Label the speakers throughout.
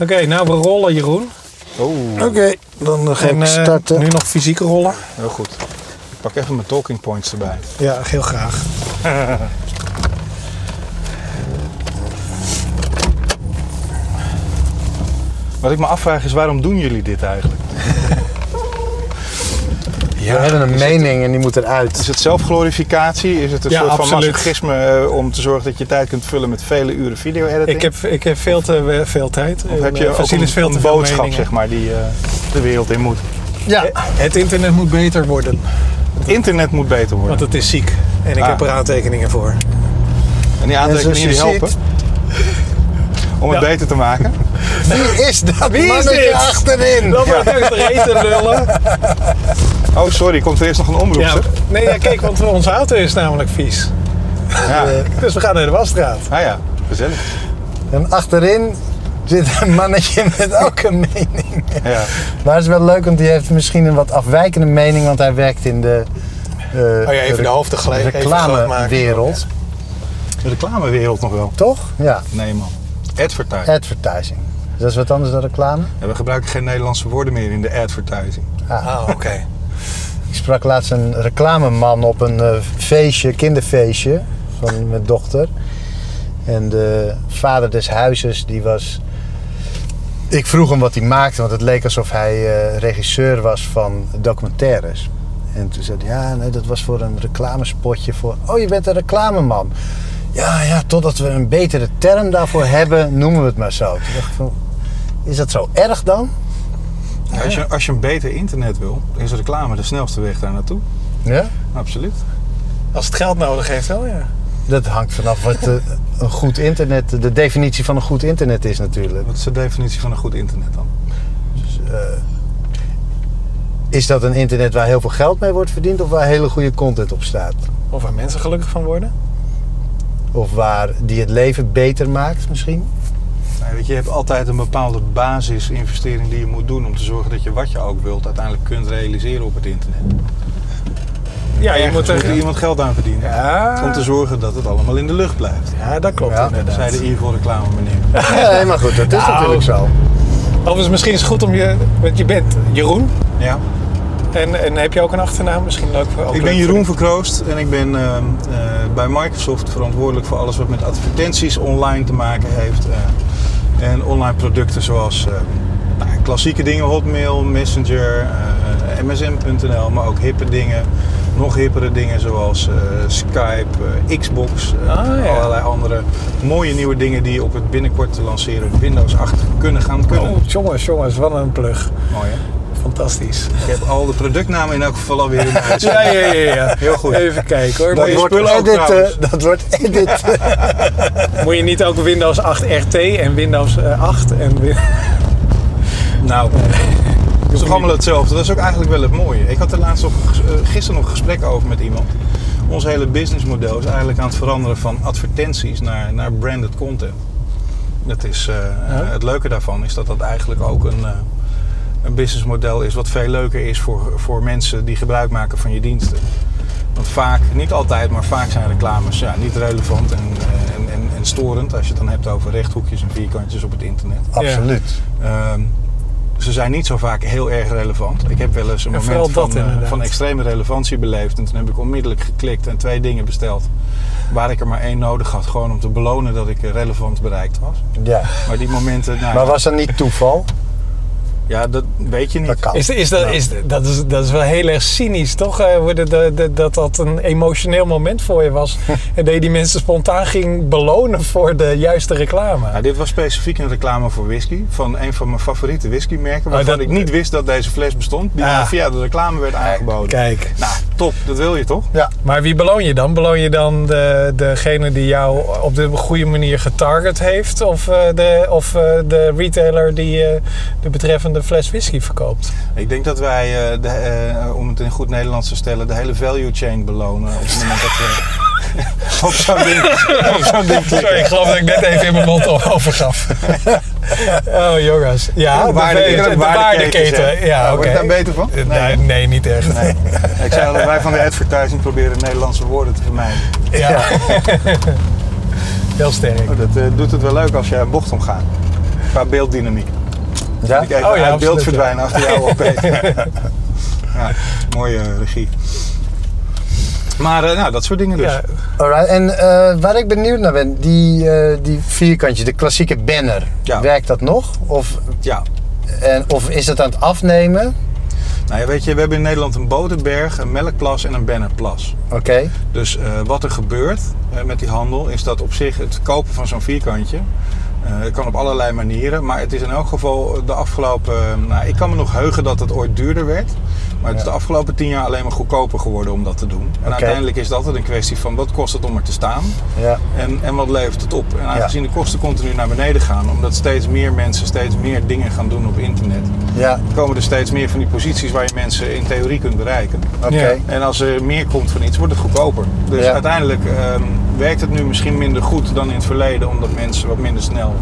Speaker 1: Oké, nou we rollen Jeroen.
Speaker 2: Oh,
Speaker 3: Oké, dan ga
Speaker 1: En
Speaker 3: ik
Speaker 1: eh,
Speaker 3: starten.
Speaker 1: nu nog fysiek rollen.
Speaker 2: heel goed. Ik pak even mijn talking points erbij.
Speaker 1: Ja, heel graag.
Speaker 2: Wat ik me afvraag is, waarom doen jullie dit eigenlijk?
Speaker 3: We hebben een mening en die moet eruit.
Speaker 2: Is het zelfglorificatie? Is het een
Speaker 1: Ja,
Speaker 2: soort van masochisme eh, om te zorgen dat je tijd kunt vullen met vele uren video-editing?
Speaker 1: Ik heb, ik heb veel, te, veel tijd.
Speaker 2: of heb je
Speaker 1: En,
Speaker 2: ook
Speaker 1: eh,
Speaker 2: een,
Speaker 1: veel
Speaker 2: een boodschap,
Speaker 1: meningen.
Speaker 2: zeg maar, die eh, de wereld in moet?
Speaker 3: Ja,
Speaker 1: Het internet moet beter worden,
Speaker 2: Het internet moet beter worden.
Speaker 1: want het is ziek. En ik
Speaker 2: Ah.
Speaker 1: heb er aantekeningen voor.
Speaker 2: En die aantekeningen die
Speaker 3: je
Speaker 2: helpen
Speaker 3: ziet-
Speaker 2: om het
Speaker 1: Ja.
Speaker 2: beter te maken.
Speaker 3: wie is dat
Speaker 1: Wie is
Speaker 3: mannetje
Speaker 1: dit?
Speaker 3: achterin?
Speaker 1: Dan wordt het eten lullen.
Speaker 2: Oh, sorry, komt er eerst nog een omroep,
Speaker 1: Ja, nee, ja, kijk, want onze auto is namelijk vies.
Speaker 2: Ja.
Speaker 1: Dus we gaan naar de wasstraat.
Speaker 2: Ah ja, gezellig.
Speaker 3: En achterin zit een mannetje met ook een mening.
Speaker 2: Ja.
Speaker 3: Maar het is wel leuk, want die heeft misschien een wat afwijkende mening, want hij werkt in de, eh,
Speaker 1: Oh ja, even de hoofden gelijk even groot maken.
Speaker 3: reclamewereld.
Speaker 2: De reclamewereld nog wel.
Speaker 3: Toch? Ja,
Speaker 2: Nee man. Advertising.
Speaker 3: advertising. Dus dat is wat anders dan reclame.
Speaker 2: Ja, we gebruiken geen Nederlandse woorden meer in de advertising.
Speaker 1: Ah, oké.
Speaker 3: Ik sprak laatst een reclameman op een eh, feestje, kinderfeestje van mijn dochter. En de vader des huizes, die was... Ik vroeg hem wat hij maakte, want het leek alsof hij eh, regisseur was van documentaires. En toen zei hij, ja, nee, dat was voor een reclamespotje voor... Oh, je bent een reclameman. Ja, ja, totdat we een betere term daarvoor hebben, noemen we het maar zo. Toen dacht ik van, is dat zo erg dan?
Speaker 2: Ja, als, je, als je een beter internet wil, is reclame de snelste weg daar naartoe.
Speaker 3: Ja?
Speaker 2: Absoluut.
Speaker 1: Als het geld nodig heeft wel, ja.
Speaker 3: Dat hangt vanaf wat eh, een goed internet, de definitie van een goed internet is natuurlijk.
Speaker 2: Wat is de definitie van een goed internet dan?
Speaker 3: Is dat een internet waar heel veel geld mee wordt verdiend of waar hele goede content op staat?
Speaker 1: Of waar mensen gelukkig van worden.
Speaker 3: Of waar die het leven beter maakt misschien?
Speaker 2: Weet je, je hebt altijd een bepaalde basisinvestering die je moet doen om te zorgen dat je wat je ook wilt uiteindelijk kunt realiseren op het internet.
Speaker 1: Ja, je moet
Speaker 2: moet er
Speaker 1: er...
Speaker 2: iemand geld aan verdienen.
Speaker 1: Ja,
Speaker 2: Om te zorgen dat het allemaal in de lucht blijft.
Speaker 1: ja, dat klopt
Speaker 3: Ja.
Speaker 1: inderdaad.
Speaker 2: Zei de Evil reclame meneer.
Speaker 3: Nee, maar goed, dat is
Speaker 1: Nou.
Speaker 3: natuurlijk zo.
Speaker 1: Overigens, misschien is het goed om je... Want je bent Jeroen.
Speaker 2: Ja.
Speaker 1: En, en heb je ook een achternaam? Misschien leuk voor ook
Speaker 2: Ik ben Jeroen Verkroost en ik ben ehm, eh, bij Microsoft verantwoordelijk voor alles wat met advertenties online te maken heeft. eh, en online producten zoals eh, nou, klassieke dingen, Hotmail, Messenger, eh, MSN.nl, maar ook hippe dingen. Nog hippere dingen zoals eh, Skype, Xbox,
Speaker 1: Ah, ja.
Speaker 2: allerlei andere mooie nieuwe dingen die op het binnenkort te lanceren Windows 8 kunnen gaan kunnen.
Speaker 1: Oh, jongens, jongens, wat een plug.
Speaker 2: Mooi hè?
Speaker 1: Fantastisch.
Speaker 2: Ik heb al de productnamen in elk geval alweer in huis.
Speaker 1: Ja, ja, ja, ja.
Speaker 2: Heel goed.
Speaker 1: Even kijken hoor.
Speaker 2: Dat wordt- spullen ook
Speaker 3: editen, dat wordt edit.
Speaker 1: moet je niet ook Windows 8 RT en Windows eh, 8 en... Win-
Speaker 2: Nou, het is toch allemaal hetzelfde. Dat is ook eigenlijk wel het mooie. Ik had er laatst nog, eh, gisteren nog een gesprek over met iemand. Ons hele businessmodel is eigenlijk aan het veranderen van advertenties naar, naar branded content. Dat is, eh,
Speaker 1: Ja.
Speaker 2: Het leuke daarvan is dat dat eigenlijk ook een, eh, een businessmodel is wat veel leuker is voor, voor mensen die gebruik maken van je diensten. Want vaak, niet altijd, maar vaak zijn reclames ja, niet relevant en, en, en, en storend als je het dan hebt over rechthoekjes en vierkantjes op het internet.
Speaker 3: Absoluut.
Speaker 2: Ehm, ze zijn niet zo vaak heel erg relevant. Ik heb wel eens een
Speaker 1: En
Speaker 2: moment van, eh, van extreme relevantie beleefd. En toen heb ik onmiddellijk geklikt en twee dingen besteld. Waar ik er maar één nodig had. Gewoon om te belonen dat ik relevant bereikt was.
Speaker 3: Ja.
Speaker 2: Maar die momenten, nou,
Speaker 3: Maar was dat niet toeval?
Speaker 2: Ja, dat weet je niet.
Speaker 3: Dat kan.
Speaker 1: Is, is, dat, is, dat, is, dat is wel heel erg cynisch, toch? Eh, dat dat een emotioneel moment voor je was. en dat je die mensen spontaan ging belonen voor de juiste reclame.
Speaker 2: Nou, dit was specifiek een reclame voor whisky. Van een van mijn favoriete whiskymerken. Waarvan
Speaker 1: dat-
Speaker 2: ik niet wist dat deze fles bestond. Die
Speaker 1: Ah.
Speaker 2: via de reclame werd aangeboden.
Speaker 1: Kijk.
Speaker 2: Nou, top. Dat wil je toch?
Speaker 3: Ja.
Speaker 1: Maar wie beloon je dan? Beloon je dan de, degene die jou op de goede manier getarget heeft? Of, eh, de, of eh, de retailer die eh, de betreffende fles whisky verkoopt?
Speaker 2: Ik denk dat wij, eh, de, eh, om het in goed Nederlands te stellen, de hele value chain belonen. Op het moment dat we op zo'n ding, op zo'n ding.
Speaker 1: Sorry, ik geloof dat ik net even in mijn mond overgaf. oh jongens. Ja, de,
Speaker 2: waardeketen,
Speaker 1: de, de waardeketen. Ja, oké.
Speaker 2: Je daar beter van?
Speaker 1: Nee, nee, niet echt.
Speaker 2: Nee. Ik zei al dat wij van de advertising proberen Nederlandse woorden te vermijden.
Speaker 1: Ja. Heel sterk.
Speaker 2: Oh, dat eh, doet het wel leuk als je een bocht omgaat. Qua beelddynamiek.
Speaker 3: Ja?
Speaker 2: Ik even
Speaker 1: Oh ja,
Speaker 2: uit beeld verdwijnen achter jou op. ja, mooie regie. Maar eh, nou, dat soort dingen dus.
Speaker 1: Ja,
Speaker 3: Alright, en eh, waar ik benieuwd naar ben, die, eh, die vierkantje, de klassieke banner,
Speaker 2: Ja.
Speaker 3: werkt dat nog? Of,
Speaker 2: Ja.
Speaker 3: en, of is dat aan het afnemen?
Speaker 2: Nou ja, weet je, we hebben in Nederland een boterberg, een melkplas en een bannerplas.
Speaker 3: Oké,
Speaker 2: Dus wat er gebeurt met die handel is dat op zich het kopen van zo'n vierkantje eh, kan op allerlei manieren. Maar het is in elk geval de afgelopen. nou, ik kan me nog heugen dat het ooit duurder werd. Maar het is de afgelopen tien jaar alleen maar goedkoper geworden om dat te doen. En uiteindelijk is dat altijd een kwestie van wat kost het om er te staan
Speaker 3: ja.
Speaker 2: en, en wat levert het op. En aangezien de kosten continu naar beneden gaan, omdat steeds meer mensen steeds meer dingen gaan doen op internet,
Speaker 3: Ja,
Speaker 2: komen er steeds meer van die posities waar je mensen in theorie kunt bereiken. En als er meer komt van iets, wordt het goedkoper. Dus uiteindelijk ehm, werkt het nu misschien minder goed dan in het verleden, omdat mensen wat minder snel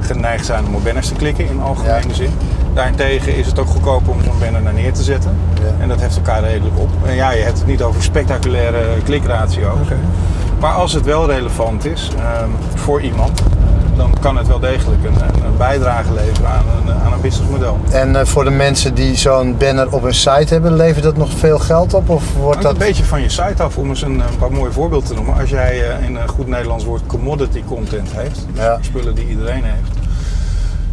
Speaker 2: geneigd zijn om op banners te klikken in algemene
Speaker 3: Ja.
Speaker 2: zin. Daarentegen is het ook goedkoper om zo'n banner naar neer te zetten.
Speaker 3: Ja.
Speaker 2: En dat heft elkaar redelijk op. En ja, je hebt het niet over spectaculaire klikratio's.
Speaker 1: Oké.
Speaker 2: Maar als het wel relevant is ehm, voor iemand, eh, dan kan het wel degelijk een, een, bijdrage leveren aan een, aan een businessmodel.
Speaker 3: En eh, voor de mensen die zo'n banner op hun site hebben, levert dat nog veel geld op? Of wordt
Speaker 2: Hangt
Speaker 3: dat...
Speaker 2: een beetje van je site af om eens een, een paar mooie voorbeelden te noemen. Als jij eh, in een goed Nederlands woord commodity content heeft, dus
Speaker 3: Ja.
Speaker 2: spullen die iedereen heeft,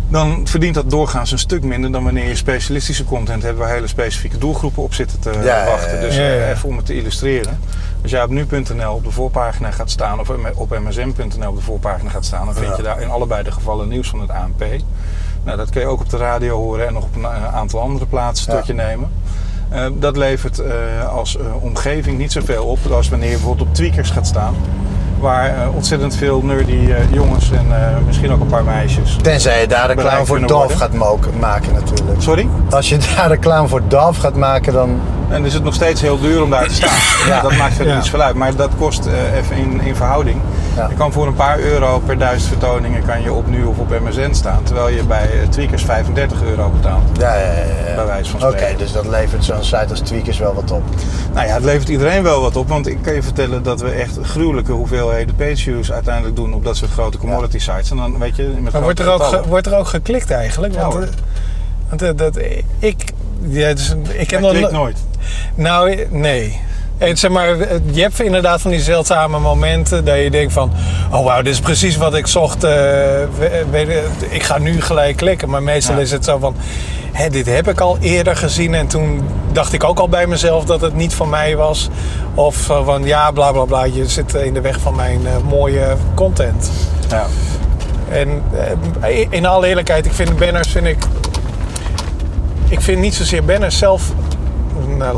Speaker 2: dan verdient dat doorgaans een stuk minder dan wanneer je specialistische content hebt waar hele specifieke doelgroepen op zitten te
Speaker 3: Ja,
Speaker 2: wachten. Dus
Speaker 1: ja,
Speaker 2: eh, even om het te illustreren. Als jij op nu.nl op de voorpagina gaat staan of op msm.nl op de voorpagina gaat staan, dan vind
Speaker 3: Ja.
Speaker 2: je daar in allebei de gevallen nieuws van het ANP. Nou, dat kun je ook op de radio horen en nog op een eh, aantal andere plaatsen
Speaker 3: Ja.
Speaker 2: tot je nemen. Eh, dat levert eh, als omgeving niet zoveel op als wanneer je bijvoorbeeld op tweakers gaat staan. Waar ontzettend veel nerdy jongens en misschien ook een paar meisjes.
Speaker 3: Tenzij je daar reclame voor DAF gaat maken natuurlijk.
Speaker 2: Sorry?
Speaker 3: Als je daar reclame voor DAF gaat maken, dan...
Speaker 2: En is het nog steeds heel duur om daar te staan.
Speaker 3: Ja.
Speaker 2: Dat maakt verder
Speaker 1: Ja.
Speaker 2: niets veel uit. Maar dat kost eh, even in, in verhouding.
Speaker 3: Ja.
Speaker 2: Je kan voor een paar euro per duizend vertoningen kan je op nu of op MSN staan. Terwijl je bij eh, tweakers 35 euro betaalt.
Speaker 3: Ja, ja, ja, ja.
Speaker 2: Bij wijze van
Speaker 3: Oké,
Speaker 2: spreken.
Speaker 3: dus dat levert zo'n site als Tweakers wel wat op.
Speaker 2: Nou ja, het levert iedereen wel wat op. Want ik kan je vertellen dat we echt gruwelijke hoeveelheden page views uiteindelijk doen op dat soort grote commodity sites. En dan weet je, met
Speaker 1: Maar wordt er, ook ge- wordt er ook geklikt eigenlijk?
Speaker 2: Ja,
Speaker 1: Want, eh, want eh, dat, ik, ja, dus, ik nog
Speaker 2: nooit.
Speaker 1: Nou, eh, nee. En zeg maar, eh, je hebt inderdaad van die zeldzame momenten dat je denkt van... Oh wauw, dit is precies wat ik zocht. eh, je, ik ga nu gelijk klikken. Maar meestal
Speaker 2: Ja.
Speaker 1: is het zo van... Dit heb ik al eerder gezien. En toen dacht ik ook al bij mezelf dat het niet van mij was. Of eh, van ja, bla bla bla. Je zit in de weg van mijn eh, mooie content.
Speaker 2: Ja.
Speaker 1: En eh, in alle eerlijkheid, ik vind banners vind ik. Ik vind niet zozeer banners zelf eh,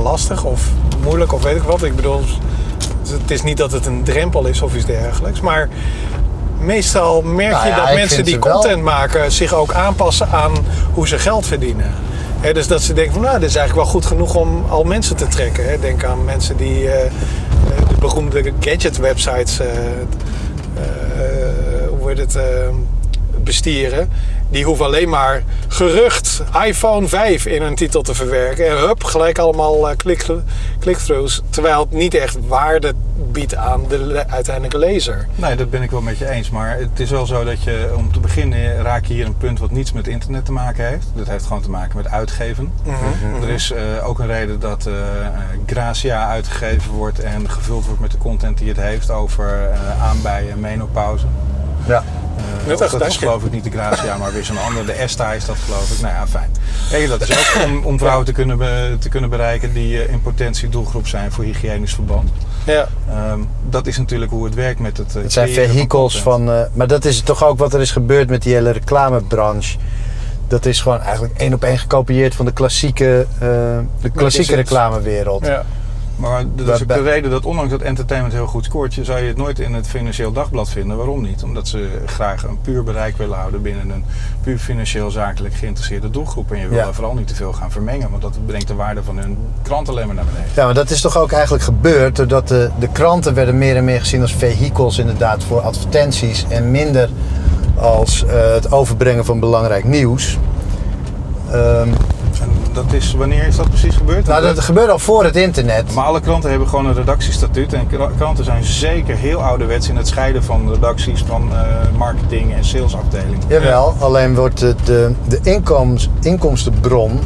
Speaker 1: lastig of moeilijk of weet ik wat. Ik bedoel, het is niet dat het een drempel is of iets dergelijks. Maar meestal merk
Speaker 3: Nou
Speaker 1: je
Speaker 3: ja,
Speaker 1: dat mensen die
Speaker 3: wel-
Speaker 1: content maken zich ook aanpassen aan hoe ze geld verdienen. Dus dat ze denken van nou, dit is eigenlijk wel goed genoeg om al mensen te trekken. Denk aan mensen die eh, eh, de beroemde gadget websites eh, eh, hoe heet het, eh, bestieren. Die hoeven alleen maar gerucht iPhone 5 in hun titel te verwerken. En hup, gelijk allemaal eh, klik, click-throughs. Terwijl het niet echt waarde biedt aan de le- uiteindelijke lezer.
Speaker 2: Nee, dat ben ik wel met je eens. Maar het is wel zo dat je, om te beginnen, raak je hier een punt wat niets met internet te maken heeft. Dat heeft gewoon te maken met uitgeven. Er is eh, ook een reden dat eh, Gracia uitgegeven wordt en gevuld wordt met de content die het heeft over eh aanbijen en menopauze.
Speaker 3: Ja.
Speaker 2: Eh, dat is
Speaker 1: je.
Speaker 2: geloof ik niet de Gracia, maar weer zo'n andere. De Esta is dat geloof ik. Nou ja, fijn. Hey, dat is ook om, om vrouwen te kunnen, be- te kunnen bereiken die eh, in potentie doelgroep zijn voor hygiënisch verband.
Speaker 1: Ja.
Speaker 2: Ehm, dat is natuurlijk hoe het werkt met het. eh,
Speaker 3: Het zijn vehicles
Speaker 2: content.
Speaker 3: van... eh, maar dat is toch ook wat er is gebeurd met die hele reclamebranche. Dat is gewoon eigenlijk één op één gekopieerd van de klassieke, eh, de klassieke reclamewereld.
Speaker 1: ja.
Speaker 2: Maar dat is ook de reden dat ondanks dat entertainment heel goed scoort, je zou je het nooit in het Financieel Dagblad vinden. Waarom niet? Omdat ze graag een puur bereik willen houden binnen een puur financieel zakelijk geïnteresseerde doelgroep. En je wil
Speaker 3: Ja.
Speaker 2: daar vooral niet te veel gaan vermengen, want dat brengt de waarde van hun krant alleen maar naar beneden.
Speaker 3: Ja, maar dat is toch ook eigenlijk gebeurd doordat de, de kranten werden meer en meer gezien als vehicles inderdaad voor advertenties en minder als eh, het overbrengen van belangrijk nieuws. Ehm,
Speaker 2: En dat is, wanneer is dat precies gebeurd?
Speaker 3: Nou, dat gebeurde al voor het internet.
Speaker 2: Maar alle kranten hebben gewoon een redactiestatuut. En kra- kranten zijn zeker heel ouderwets in het scheiden van redacties, van eh, marketing en salesafdeling.
Speaker 3: Jawel, alleen wordt de, de, de inkomens, inkomstenbron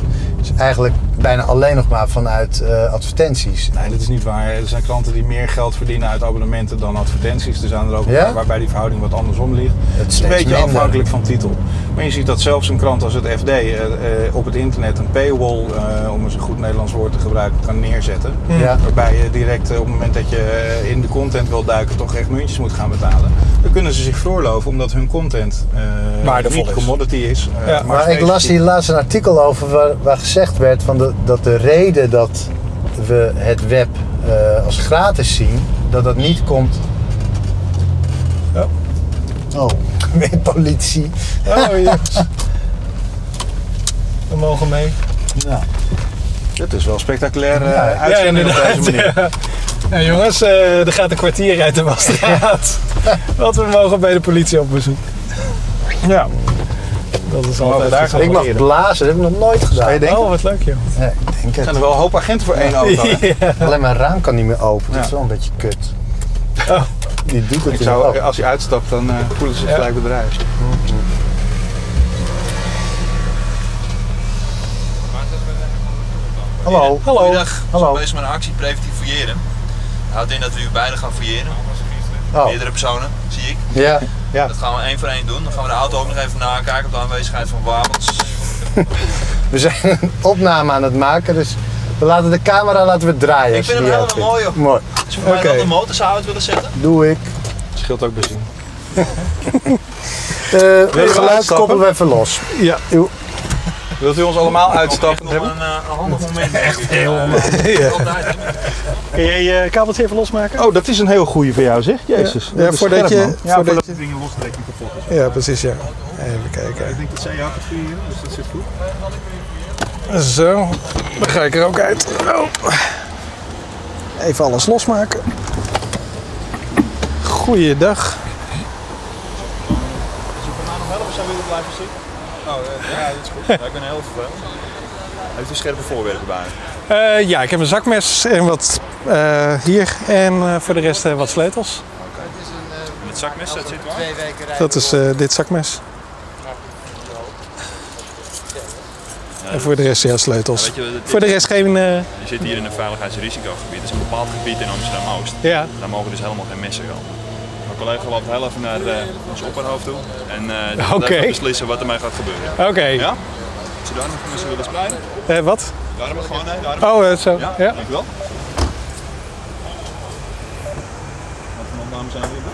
Speaker 3: is eigenlijk bijna alleen nog maar vanuit eh, advertenties.
Speaker 2: Nee, dat is niet waar. Er zijn klanten die meer geld verdienen uit abonnementen dan advertenties. Er zijn er ook
Speaker 3: Ja?
Speaker 2: waarbij die verhouding wat andersom ligt. Het is een beetje
Speaker 3: minder.
Speaker 2: afhankelijk van titel. Maar je ziet dat zelfs een krant als het FD eh, eh, op het internet een paywall, eh, om eens een goed Nederlands woord te gebruiken, kan neerzetten.
Speaker 3: Ja.
Speaker 2: Waarbij je direct op het moment dat je in de content wil duiken, toch echt muntjes moet gaan betalen. Dan kunnen ze zich veroorloven omdat hun content eh, niet
Speaker 1: is.
Speaker 2: commodity is.
Speaker 1: Ja.
Speaker 3: Maar ik las hier laatst een artikel over waar, waar gezegd werd van de, dat de reden dat we het web eh, als gratis zien, dat dat niet komt.
Speaker 1: Ja.
Speaker 3: Oh, weer politie.
Speaker 1: Oh, yes. We mogen mee.
Speaker 3: Ja.
Speaker 2: Dit is wel spectaculair eh
Speaker 3: Ja,
Speaker 2: uitzending op deze manier.
Speaker 1: Ja. Ja, jongens, eh, er gaat een kwartier uit de Wasstraat. Want we mogen bij de politie op bezoek.
Speaker 2: Ja.
Speaker 1: Dat is altijd
Speaker 2: daar.
Speaker 3: Ik mag blazen, dat heb ik nog nooit gedaan.
Speaker 2: Zou je denken?
Speaker 1: Oh, wat leuk joh.
Speaker 3: Nee, ik denk
Speaker 2: Er zijn
Speaker 3: het.
Speaker 2: er wel een hoop agenten voor één auto.
Speaker 3: Alleen mijn raam kan niet meer open. Dat is
Speaker 2: Ja.
Speaker 3: wel een beetje kut.
Speaker 1: Oh.
Speaker 3: Die doet het
Speaker 2: Ik zou, als hij uitstapt, dan eh, voelen ze zich
Speaker 1: Ja.
Speaker 2: gelijk bedreigd.
Speaker 3: Hallo.
Speaker 1: Hallo.
Speaker 4: Goedendag. We
Speaker 3: Hallo.
Speaker 4: zijn bezig met een actie preventief fouilleren. Dat houdt in dat we u beiden gaan fouilleren.
Speaker 3: Oh.
Speaker 4: Meerdere personen, zie ik.
Speaker 3: Ja.
Speaker 2: Ja.
Speaker 4: Dat gaan we één voor één doen. Dan gaan we de auto ook nog even nakijken op de aanwezigheid van wapens.
Speaker 3: We zijn een opname aan het maken, dus we laten de camera laten we draaien.
Speaker 4: Ik vind hem helemaal mooi,
Speaker 3: Mooi.
Speaker 4: Als we voor mij
Speaker 1: Oké.
Speaker 4: de motor zou uit willen zetten.
Speaker 3: Doe ik.
Speaker 2: Scheelt ook benzine.
Speaker 3: Eh
Speaker 2: we
Speaker 3: geluid koppelen we even los.
Speaker 1: Ja.
Speaker 3: Uw-
Speaker 2: Wilt u ons allemaal uitstappen?
Speaker 4: Nog een, eh, een handig moment. Echt
Speaker 1: heel
Speaker 4: ja.
Speaker 1: Kun jij je kabeltje even losmaken?
Speaker 2: Oh, dat is een heel goede voor jou, zeg. Jezus.
Speaker 1: Ja, voordat je-
Speaker 2: man. Ja,
Speaker 1: voordat je-
Speaker 2: dingen kapot is.
Speaker 1: Ja, precies ja. Even kijken.
Speaker 2: Ik denk dat zij jou gaat vieren, dus dat zit goed.
Speaker 1: Zo, dan ga ik er ook uit. Oh. Even alles losmaken. Goeiedag.
Speaker 4: Als je nog helpen zou willen blijven zitten. Oh, ja, dat is goed. Ja, ik ben heel vervelend. Heeft u scherpe voorwerpen bij?
Speaker 1: Eh, ja, ik heb een zakmes en wat eh, hier. En eh, voor de rest eh, wat sleutels.
Speaker 4: Het zakmes, dat zit waar?
Speaker 1: Dat is eh, dit zakmes. En voor de rest ja, sleutels.
Speaker 4: Je,
Speaker 1: Voor de rest geen... eh,
Speaker 4: Je zit hier in een veiligheidsrisicogebied. Dat is een bepaald gebied in Amsterdam-Oost.
Speaker 1: ja,
Speaker 4: Daar mogen dus helemaal geen messen komen. Mijn collega loopt heel even naar eh, ons opperhoofd toe. En eh die
Speaker 1: Oké.
Speaker 4: gaat beslissen wat ermee gaat gebeuren.
Speaker 1: oké.
Speaker 4: Ja? Als je daar nog mensen willen spreiden?
Speaker 1: Eh, wat?
Speaker 4: Daar maar gewoon, daar
Speaker 1: Oh, eh, zo.
Speaker 4: Ja,
Speaker 1: Ja.
Speaker 4: dankjewel. Wat voor opnames zijn we doen?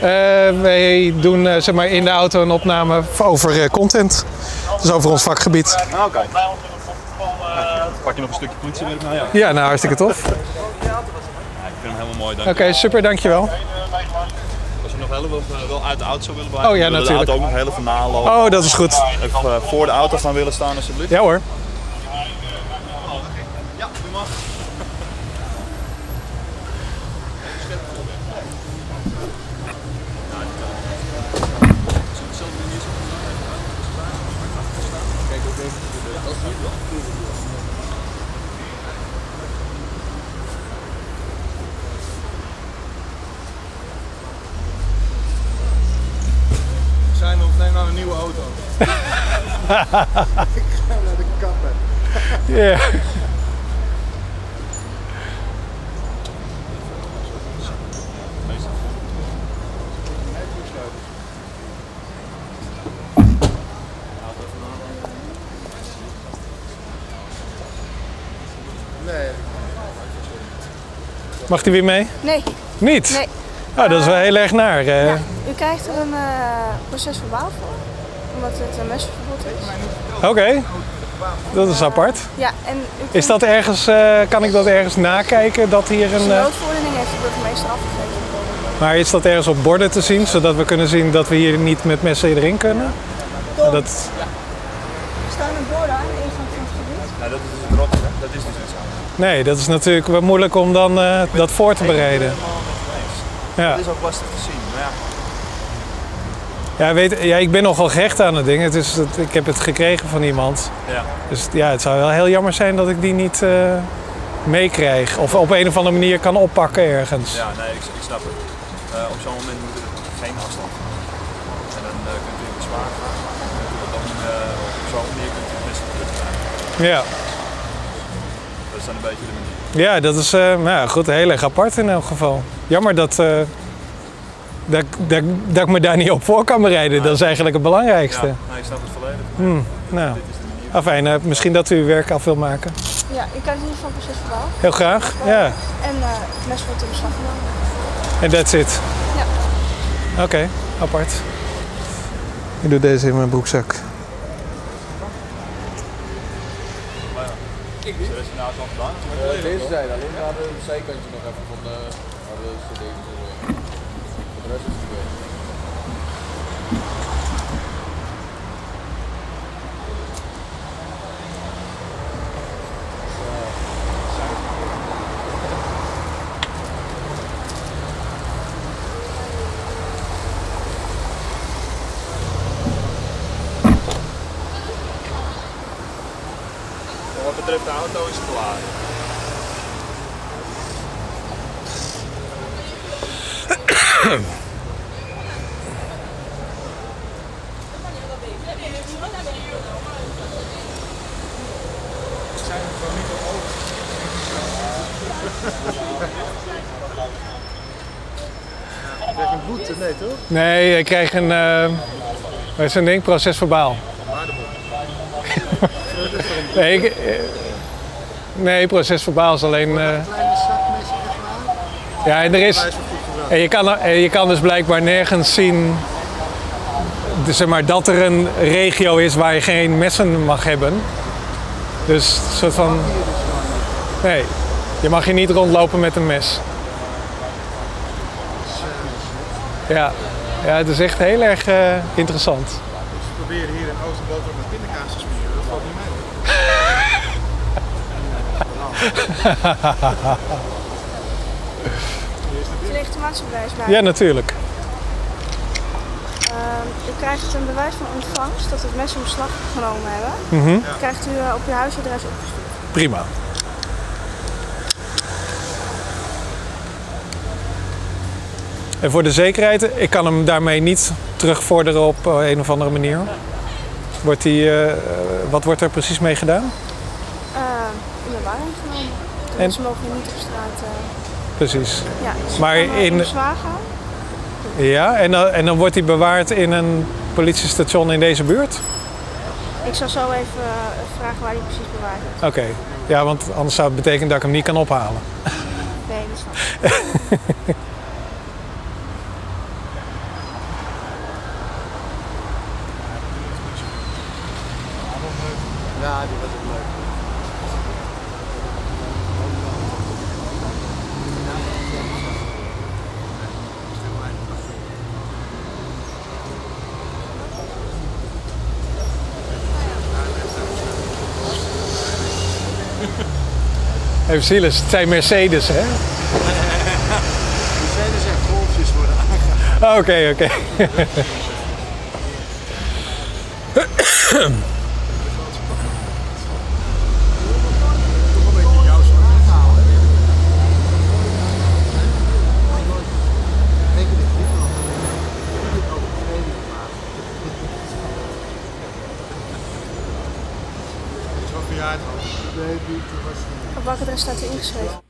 Speaker 1: Eh, wij doen eh, zeg maar in de auto een opname over eh, content. Dus over ons vakgebied.
Speaker 4: Ah, oké. Pak je nog een stukje politiewerk na? Ja.
Speaker 1: Ja, nou hartstikke tof.
Speaker 4: Ja, ik vind hem helemaal mooi,
Speaker 1: Oké, super, dankjewel.
Speaker 4: Je nog heel wel, uit de auto zou willen blijven,
Speaker 1: Oh ja,
Speaker 4: we willen
Speaker 1: natuurlijk.
Speaker 4: de auto ook nog heel even nalopen.
Speaker 1: Oh, dat is goed.
Speaker 4: Even eh, voor de auto gaan willen staan alsjeblieft.
Speaker 1: Ja hoor.
Speaker 4: Ja, u mag.
Speaker 2: Zijn of neem nou een nieuwe auto.
Speaker 1: Ja. Mag die weer mee?
Speaker 5: Nee,
Speaker 1: Niet?
Speaker 5: nee.
Speaker 1: Oh, dat is wel heel erg naar. eh.
Speaker 5: Ja, u krijgt er een eh proces verbaal voor. Omdat het een messenverbod is.
Speaker 1: Oké. Dat is apart.
Speaker 5: Ja, en
Speaker 1: Is dat ergens, eh, kan ik dat ergens nakijken dat hier een...
Speaker 5: een
Speaker 1: eh,
Speaker 5: noodverordening heeft dat meestal afgegeven.
Speaker 1: maar is dat ergens op borden te zien, zodat we kunnen zien dat we hier niet met messen erin kunnen? Ja, Dat,
Speaker 5: Er staan een borden aan de ingang van het gebied.
Speaker 4: Nou, dat is dus rot, hè? Dat is dus niet zo.
Speaker 1: nee, dat is natuurlijk wel moeilijk om dan eh, dat voor te bereiden. Ja.
Speaker 4: Dat is ook lastig te zien, maar ja.
Speaker 1: Ja, weet, ja, ik ben nogal gehecht aan het ding. Het is, het- ik heb het gekregen van iemand.
Speaker 4: Ja.
Speaker 1: Dus ja, het zou wel heel jammer zijn dat ik die niet eh, meekrijg. Of op een of andere manier kan oppakken ergens.
Speaker 4: Ja, nee, ik, ik snap het. Eh, op zo'n moment moet er geen afstand. En dan eh, kunt u in bezwaar gaan. En dan op zo'n manier kunt u het beste terugkrijgen.
Speaker 1: Ja,
Speaker 4: Dat is dan een beetje de manier.
Speaker 1: ja dat is nou goed, heel erg apart in elk geval. Jammer dat, dat, dat, dat ik me daar niet op voor kan bereiden. Dat is eigenlijk het belangrijkste.
Speaker 4: Ja, nee, ik snap het volledig.
Speaker 1: Hmm, nou, afijn, eh, misschien dat u uw werk af wil maken.
Speaker 5: Ja, ik krijg hier van proces verbaal.
Speaker 1: Heel graag, ja.
Speaker 5: En eh, het mes wordt in beslag genomen.
Speaker 1: En that's it.
Speaker 5: Ja.
Speaker 1: Oké, apart. Ik doe deze in mijn broekzak.
Speaker 4: Nou al gedaan?
Speaker 6: Eh, deze zijn alleen naar de zijkantje nog even van de. Voor de rest is het geweest.
Speaker 4: Wat betreft de auto is het klaar.
Speaker 3: boete, nee toch?
Speaker 1: Nee, ik krijg een. eh wat is een ding? Procesverbaal. nee, ik, eh, nee, procesverbaal is alleen. eh,
Speaker 3: waar.
Speaker 1: ja, en er is. En je kan, en je kan dus blijkbaar nergens zien. zeg maar, dat er een regio is waar je geen messen mag hebben. Dus een soort van. Nee, je mag hier niet rondlopen met een mes. Ja, ja het is echt heel erg eh, interessant.
Speaker 3: Ze proberen hier in Oosterboter met pindakaas te smeren, dat valt niet mee.
Speaker 5: Het legitimatiebewijs bij.
Speaker 1: Ja, natuurlijk.
Speaker 5: Ehm, u krijgt een bewijs van ontvangst dat we het mes in beslag genomen hebben.
Speaker 1: Mhm.
Speaker 5: Dat krijgt u eh, op uw huisadres opgestuurd.
Speaker 1: Prima. En voor de zekerheid, ik kan hem daarmee niet terugvorderen op eh, een of andere manier. Wordt die, eh, wat wordt er precies mee gedaan?
Speaker 5: In bewaring genomen. De
Speaker 1: En-
Speaker 5: mensen mogen niet op straat. eh,
Speaker 1: Precies.
Speaker 5: ja,
Speaker 1: Maar
Speaker 5: eh,
Speaker 1: in-. Ja, en dan, en dan wordt hij bewaard in een politiestation in deze buurt?
Speaker 5: Ik zal zo even eh, vragen waar hij precies bewaard is.
Speaker 1: Oké. Ja, want anders zou het betekenen dat ik hem niet kan ophalen.
Speaker 5: Nee, dat snap ik.
Speaker 1: Silas, het zijn Mercedes, hè?
Speaker 3: Mercedes en golfjes worden aangehaald.
Speaker 1: Oké, oké
Speaker 3: een beetje jouw soort aangehaald. Zeker de Griekenland. Die overtreding maken. Is wat verjaardag? Nee, die was
Speaker 5: Op welk adres staat u ingeschreven?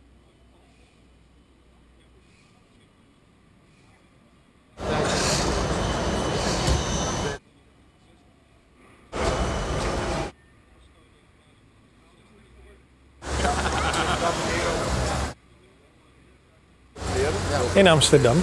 Speaker 1: In Amsterdam.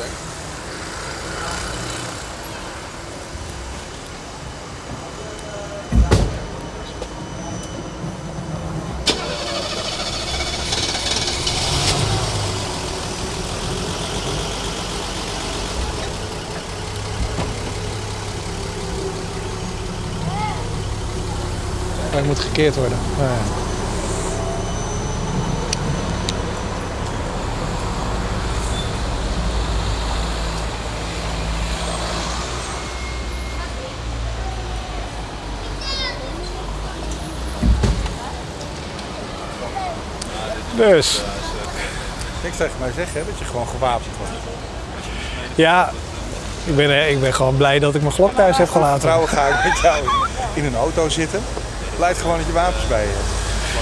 Speaker 1: worden. Ja. Dus.
Speaker 2: Ik tegen mij zeggen dat je gewoon gewapend wordt.
Speaker 1: Ja, ik ben, eh, ik ben gewoon blij dat ik mijn glok thuis heb gelaten.
Speaker 2: Trouwe ga ik met jou in een auto zitten. Blijf gewoon met je wapens bij je.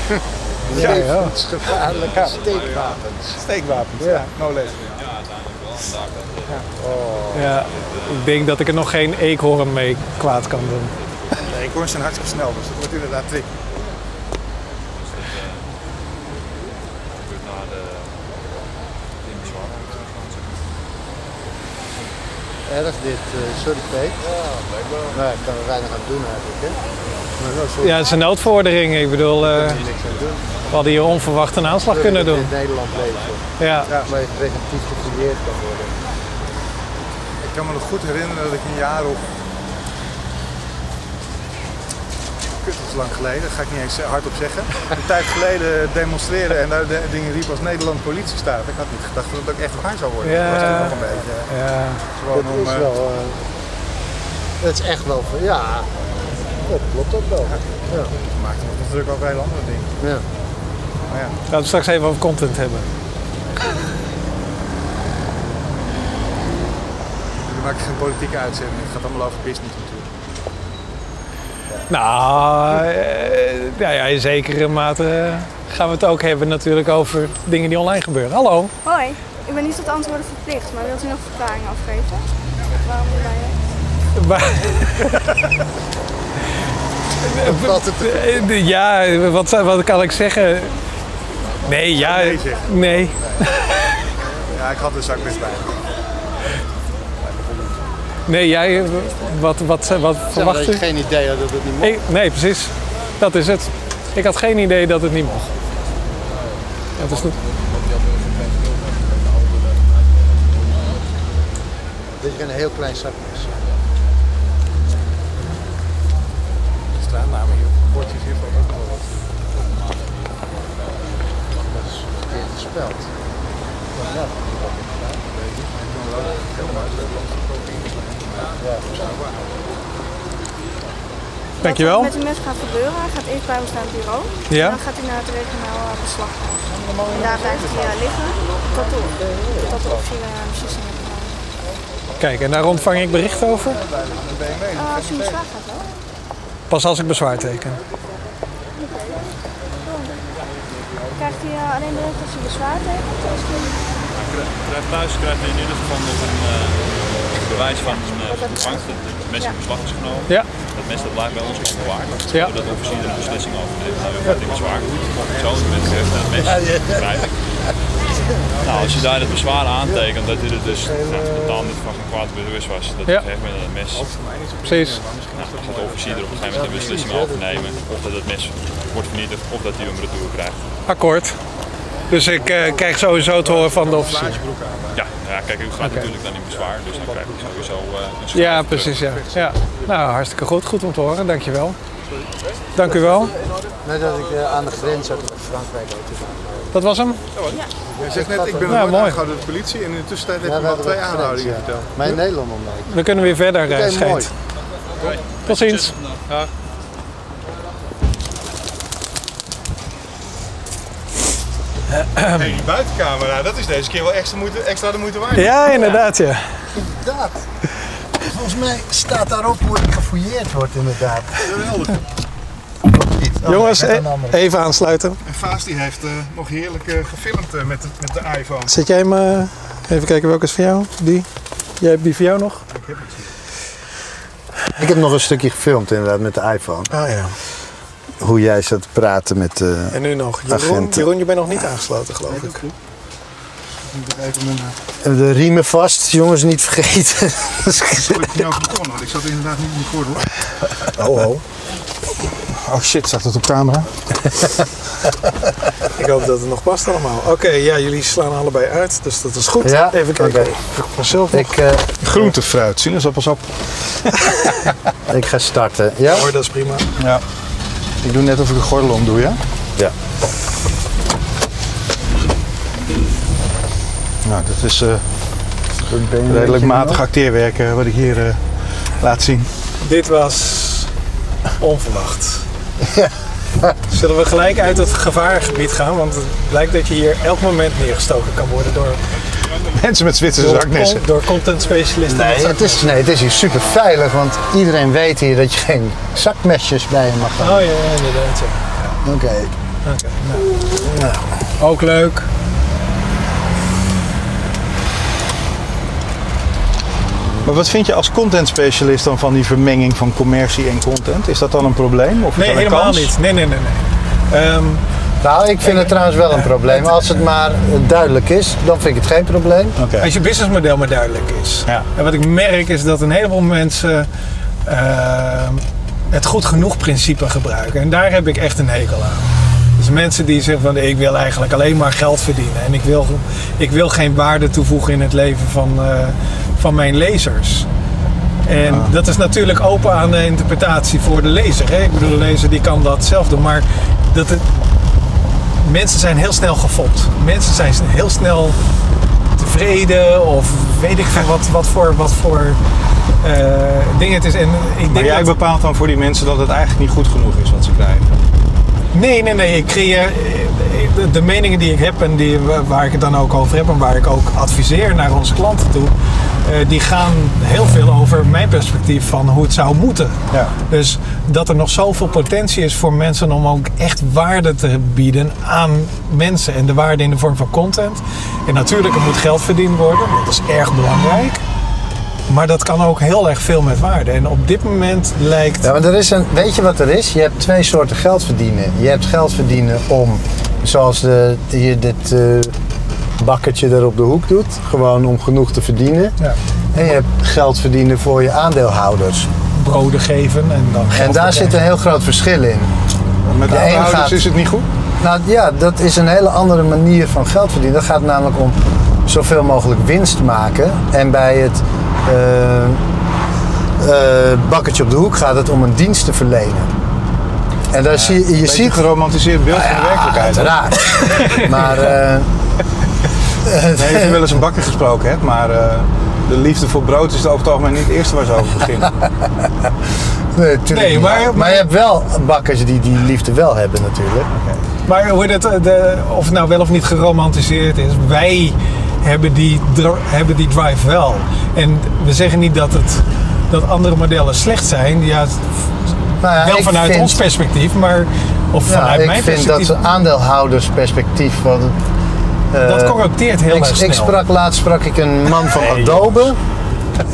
Speaker 3: Ja,
Speaker 1: ja.
Speaker 3: Gevaarlijke steekwapens.
Speaker 2: Steekwapens, ja. no less.
Speaker 1: Ja, ik denk dat ik er nog geen eekhoorn mee kwaad kan doen.
Speaker 2: Nee, ik zijn hartstikke snel, dus dat wordt inderdaad tricky.
Speaker 4: de.
Speaker 3: Erg dit, eh, sorry Peet. Ja, blijkbaar. Nou, ik kan er weinig aan doen eigenlijk, hè? Maar.
Speaker 1: Ja, het is een noodverordening. Ik bedoel, eh, we hadden hier onverwacht een aanslag kunnen doen.
Speaker 3: In Nederland leven.
Speaker 1: Ja,
Speaker 3: Maar je preventief gefouilleerd kan worden.
Speaker 2: Ik kan me nog goed herinneren dat ik een jaar of... Kut, dat is lang geleden, dat ga ik niet eens hardop zeggen. Een tijd geleden demonstreren en daar de dingen riep als Nederland politie staat. Ik had niet gedacht dat het ook echt waar zou worden.
Speaker 1: Ja.
Speaker 2: Dat was toen nog een beetje eh,
Speaker 1: ja.
Speaker 2: gewoon
Speaker 3: Dat
Speaker 2: om...
Speaker 3: is
Speaker 2: eh,
Speaker 3: wel... eh, dat is echt wel ja... Dat klopt ook wel. Ja.
Speaker 2: we maakten nog natuurlijk over hele andere dingen.
Speaker 3: ja.
Speaker 2: Maar ja,
Speaker 1: Laten we straks even over content hebben.
Speaker 2: we maken geen politieke uitzending. Het gaat allemaal over business natuurlijk.
Speaker 1: Nou, eh, ja, ja, in zekere mate gaan we het ook hebben natuurlijk over dingen die online gebeuren. Hallo.
Speaker 5: Hoi, ik ben niet tot antwoorden verplicht, maar wilt u nog verklaring afgeven? Waarom u mij
Speaker 3: Wat het
Speaker 1: Eh, Ja, wat, wat kan ik zeggen? Nee, ja.
Speaker 2: Nee zeggen.
Speaker 1: Nee.
Speaker 2: Ja, ik had de zak best bij.
Speaker 1: Nee, jij, eh, wat, wat, wat verwacht
Speaker 3: dat
Speaker 1: u?
Speaker 3: je geen idee had dat het niet mocht.
Speaker 1: Ik- nee, precies. Dat is het. Ik had geen idee dat het niet mocht. Dat is niet.
Speaker 3: Dit is een heel klein zakmes.
Speaker 2: Straatnamen hier, bordjes hiervan ook wel wat.
Speaker 3: Dat is verkeerd gespeld. Ja.
Speaker 1: Dankjewel.
Speaker 5: Wat met u mes gaat gebeuren, hij gaat eerst bij ons naar het bureau.
Speaker 1: Ja.
Speaker 5: En dan gaat hij naar het regionaal eh, beslaghuis. En daar blijft hij eh, liggen tot de, tot de officiële eh, beslissing heeft genomen.
Speaker 1: Kijk, en daar ontvang ik bericht over.
Speaker 5: Eh, als u bezwaar gaat wel.
Speaker 1: Pas als ik bezwaar teken.
Speaker 5: Krijgt hij eh, alleen bericht als u bezwaar tekent? Als u...
Speaker 4: Krijgt thuis krijgt hij in ieder geval nog een eh, bewijs van een uh, ontvangst dat het mes in beslag is genomen.
Speaker 1: Ja.
Speaker 4: Dat mes dat blijft bij ons gewoon bewaard.
Speaker 1: Ja.
Speaker 4: Zodat de officier er een beslissing over neemt. Nou, u heeft bezwaar. Zo, het met zegt, dat mes begrijp ik. Nou, als je daar het bezwaar aantekent dat hij er dus nou, totaal niet van geen kwaad bewust was, dat
Speaker 1: Ja.
Speaker 4: hij heeft met het mes.
Speaker 1: Precies.
Speaker 4: Nou, dan gaat de officier er op een gegeven moment een beslissing over nemen. Of dat het mes wordt vernietigd of dat hij hem retour krijgt.
Speaker 1: Akkoord. Dus ik eh, krijg sowieso te horen van de officier.
Speaker 4: Ja, ja kijk, u gaat natuurlijk dan in bezwaar, dus dan krijg ik sowieso eh, een
Speaker 1: Ja, precies. Ja. ja. Nou, hartstikke goed. Goed om te horen. Dankjewel. Dank u wel.
Speaker 3: Net dat ik eh, aan de grens zat met Frankrijk ook te doen.
Speaker 1: Dat was hem.
Speaker 2: Hij zegt net, ik ben
Speaker 1: Ja, mooi.
Speaker 2: aangehouden door de politie en in de tussentijd heb
Speaker 3: Ja,
Speaker 2: je
Speaker 3: we
Speaker 2: al twee aanhoudingen verteld.
Speaker 3: Maar in Nederland nog mee.
Speaker 1: We kunnen weer verder, uh,
Speaker 3: Oké,
Speaker 1: schijnt.
Speaker 3: mooi.
Speaker 1: Tot ziens.
Speaker 2: Hey, die buitencamera, dat is deze keer wel extra, moeite, extra de moeite waard.
Speaker 1: Ja, inderdaad. Ja.
Speaker 3: Inderdaad. Volgens mij staat daarop hoe het gefouilleerd wordt inderdaad.
Speaker 2: Geweldig.
Speaker 3: Oh,
Speaker 1: Jongens, eh, even aansluiten.
Speaker 2: En Faas die heeft eh, nog heerlijk eh, gefilmd met, de, met de iPhone.
Speaker 1: Zet jij hem... even kijken welke is van jou? Die? Jij hebt die van jou nog?
Speaker 2: Ik heb het.
Speaker 3: Ik heb nog een stukje gefilmd inderdaad met de iPhone.
Speaker 1: Ah ja.
Speaker 3: Hoe jij zat te praten met de...
Speaker 1: En nu nog. Jeroen,
Speaker 3: Agenten.
Speaker 1: Jeroen je bent nog niet aangesloten, geloof ik.
Speaker 2: Moet ik even.
Speaker 3: De riemen vast, jongens, niet vergeten.
Speaker 2: Sorry, ik niet over begonnen, want ik zat inderdaad niet in de gordel.
Speaker 1: Oh, oh.
Speaker 2: Oh shit, staat het op camera?
Speaker 1: Ik hoop dat het nog past allemaal. Oké, ja, jullie slaan allebei uit, dus dat is goed.
Speaker 3: Ja,
Speaker 1: Even kijken. mezelf nog.
Speaker 3: ik, eh,
Speaker 2: Groente, fruit, sinaasappels op.
Speaker 3: ik ga starten. Ja?
Speaker 1: Hoor, dat is prima.
Speaker 2: Ja. Ik doe net of ik een gordel om doe, ja?
Speaker 3: Ja.
Speaker 2: Nou, dat is eh, redelijk matig acteerwerk eh, wat ik hier eh, laat zien.
Speaker 1: Dit was onverwacht. Zullen we gelijk uit het gevaargebied gaan? Want het blijkt dat je hier elk moment neergestoken kan worden door,
Speaker 2: Mensen met Zwitserse
Speaker 1: door, con- door content specialisten.
Speaker 3: Nee, het is, nee, het is hier super veilig, want iedereen weet hier dat je geen zakmesjes bij je mag
Speaker 1: Oh
Speaker 3: hebben.
Speaker 1: ja, ja, inderdaad. Ja.
Speaker 3: Oké.
Speaker 1: Oké, nou. Ook leuk.
Speaker 2: Maar wat vind je als content specialist dan van die vermenging van commercie en content? Is dat dan een probleem? Of is
Speaker 1: Nee,
Speaker 2: dat een
Speaker 1: helemaal
Speaker 2: kans?
Speaker 1: niet. Nee, nee, nee. nee. Ehm,
Speaker 3: Nou, ik vind het trouwens wel een probleem. Als het maar duidelijk is, dan vind ik het geen probleem.
Speaker 1: Als je businessmodel maar duidelijk is.
Speaker 2: Ja.
Speaker 1: En wat ik merk is dat een heleboel mensen ehm, het goed genoeg principe gebruiken. En daar heb ik echt een hekel aan. Dus mensen die zeggen van ik wil eigenlijk alleen maar geld verdienen. En ik wil, ik wil geen waarde toevoegen in het leven van, eh, van mijn lezers. En dat is natuurlijk open aan de interpretatie voor de lezer. Hè? Ik bedoel, de lezer die kan dat zelf doen. Maar dat het, mensen zijn heel snel gefopt. Mensen zijn heel snel tevreden of weet ik veel wat, wat voor, wat voor eh, dingen het is. En ik
Speaker 2: Maar
Speaker 1: denk
Speaker 2: jij
Speaker 1: dat,
Speaker 2: bepaalt dan voor die mensen dat het eigenlijk niet goed genoeg is wat ze krijgen.
Speaker 1: Nee, nee, nee. Ik creëer de, meningen die ik heb en die, waar ik het dan ook over heb en waar ik ook adviseer naar onze klanten toe, die gaan heel veel over mijn perspectief van hoe het zou moeten.
Speaker 2: Ja.
Speaker 1: Dus dat er nog zoveel potentie is voor mensen om ook echt waarde te bieden aan mensen. En de waarde in de vorm van content. En natuurlijk, er moet geld verdiend worden. Dat is erg belangrijk. Maar dat kan ook heel erg veel met waarde. En op dit moment lijkt.
Speaker 3: Ja, maar er is een, weet je wat er is? Je hebt twee soorten geld verdienen. Je hebt geld verdienen om, zoals de, je dit eh bakkertje er op de hoek doet, gewoon om genoeg te verdienen.
Speaker 1: Ja,
Speaker 3: En je hebt geld verdienen voor je aandeelhouders.
Speaker 1: broden geven en dan
Speaker 3: En daar zit een heel groot verschil in.
Speaker 2: Met
Speaker 3: De
Speaker 2: aandeelhouders
Speaker 3: gaat-
Speaker 2: is het niet goed?
Speaker 3: Nou ja, dat is een hele andere manier van geld verdienen. Dat gaat namelijk om zoveel mogelijk winst maken. En bij het eh, eh, bakkertje op de hoek gaat het om een dienst te verlenen. En daar zie je, je ziet
Speaker 2: een geromantiseerd beeld van de werkelijkheid.
Speaker 3: Uiteraard. maar eh,
Speaker 2: Nee, ik heb wel eens een bakker gesproken hebt, maar eh, de liefde voor brood is over het algemeen niet het eerste waar ze over beginnen.
Speaker 3: nee,
Speaker 1: Nee, maar-
Speaker 3: maar je hebt wel bakkers die die liefde wel hebben natuurlijk.
Speaker 1: Maar hoe dat, eh, de, of het nou wel of niet geromantiseerd is, wij hebben die, hebben die drive wel. En we zeggen niet dat, het, dat andere modellen slecht zijn. Ja,
Speaker 3: Nou ja,
Speaker 1: wel
Speaker 3: ik
Speaker 1: vanuit
Speaker 3: vind-
Speaker 1: ons perspectief, maar of
Speaker 3: Ja,
Speaker 1: vanuit
Speaker 3: ik
Speaker 1: mijn
Speaker 3: vind
Speaker 1: perspectief.
Speaker 3: dat aandeelhoudersperspectief. Wat,
Speaker 1: dat corrupteert heel erg snel.
Speaker 3: ik sprak laatst sprak ik een man van
Speaker 1: Nee,
Speaker 3: Adobe.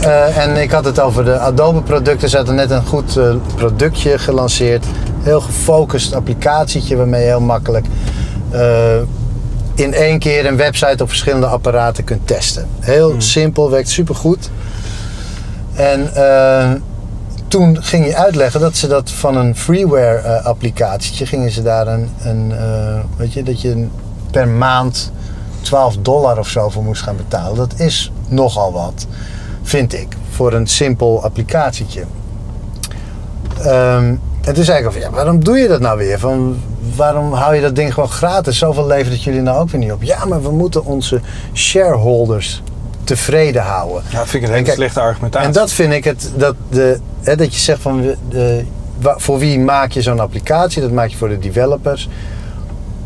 Speaker 3: Eh, en ik had het over de Adobe producten. Ze hadden net een goed eh, productje gelanceerd. Heel gefocust applicatietje waarmee je heel makkelijk eh, in één keer een website op verschillende apparaten kunt testen. Heel simpel, werkt supergoed. En eh, toen ging je uitleggen dat ze dat van een freeware eh, applicatietje gingen ze daar een, een eh, weet je, dat je per maand 12 dollar of zo voor moest gaan betalen. Dat is nogal wat, vind ik, voor een simpel applicatietje. Ehm, en toen zei ik van, ja, waarom doe je dat nou weer? Van, waarom hou je dat ding gewoon gratis? Zoveel levert jullie nou ook weer niet op. Ja, maar we moeten onze shareholders tevreden houden.
Speaker 2: Ja, dat vind ik een hele slechte argumentatie.
Speaker 3: En dat vind ik het, dat, de, hè, dat je zegt van de, voor wie maak je zo'n applicatie? Dat maak je voor de developers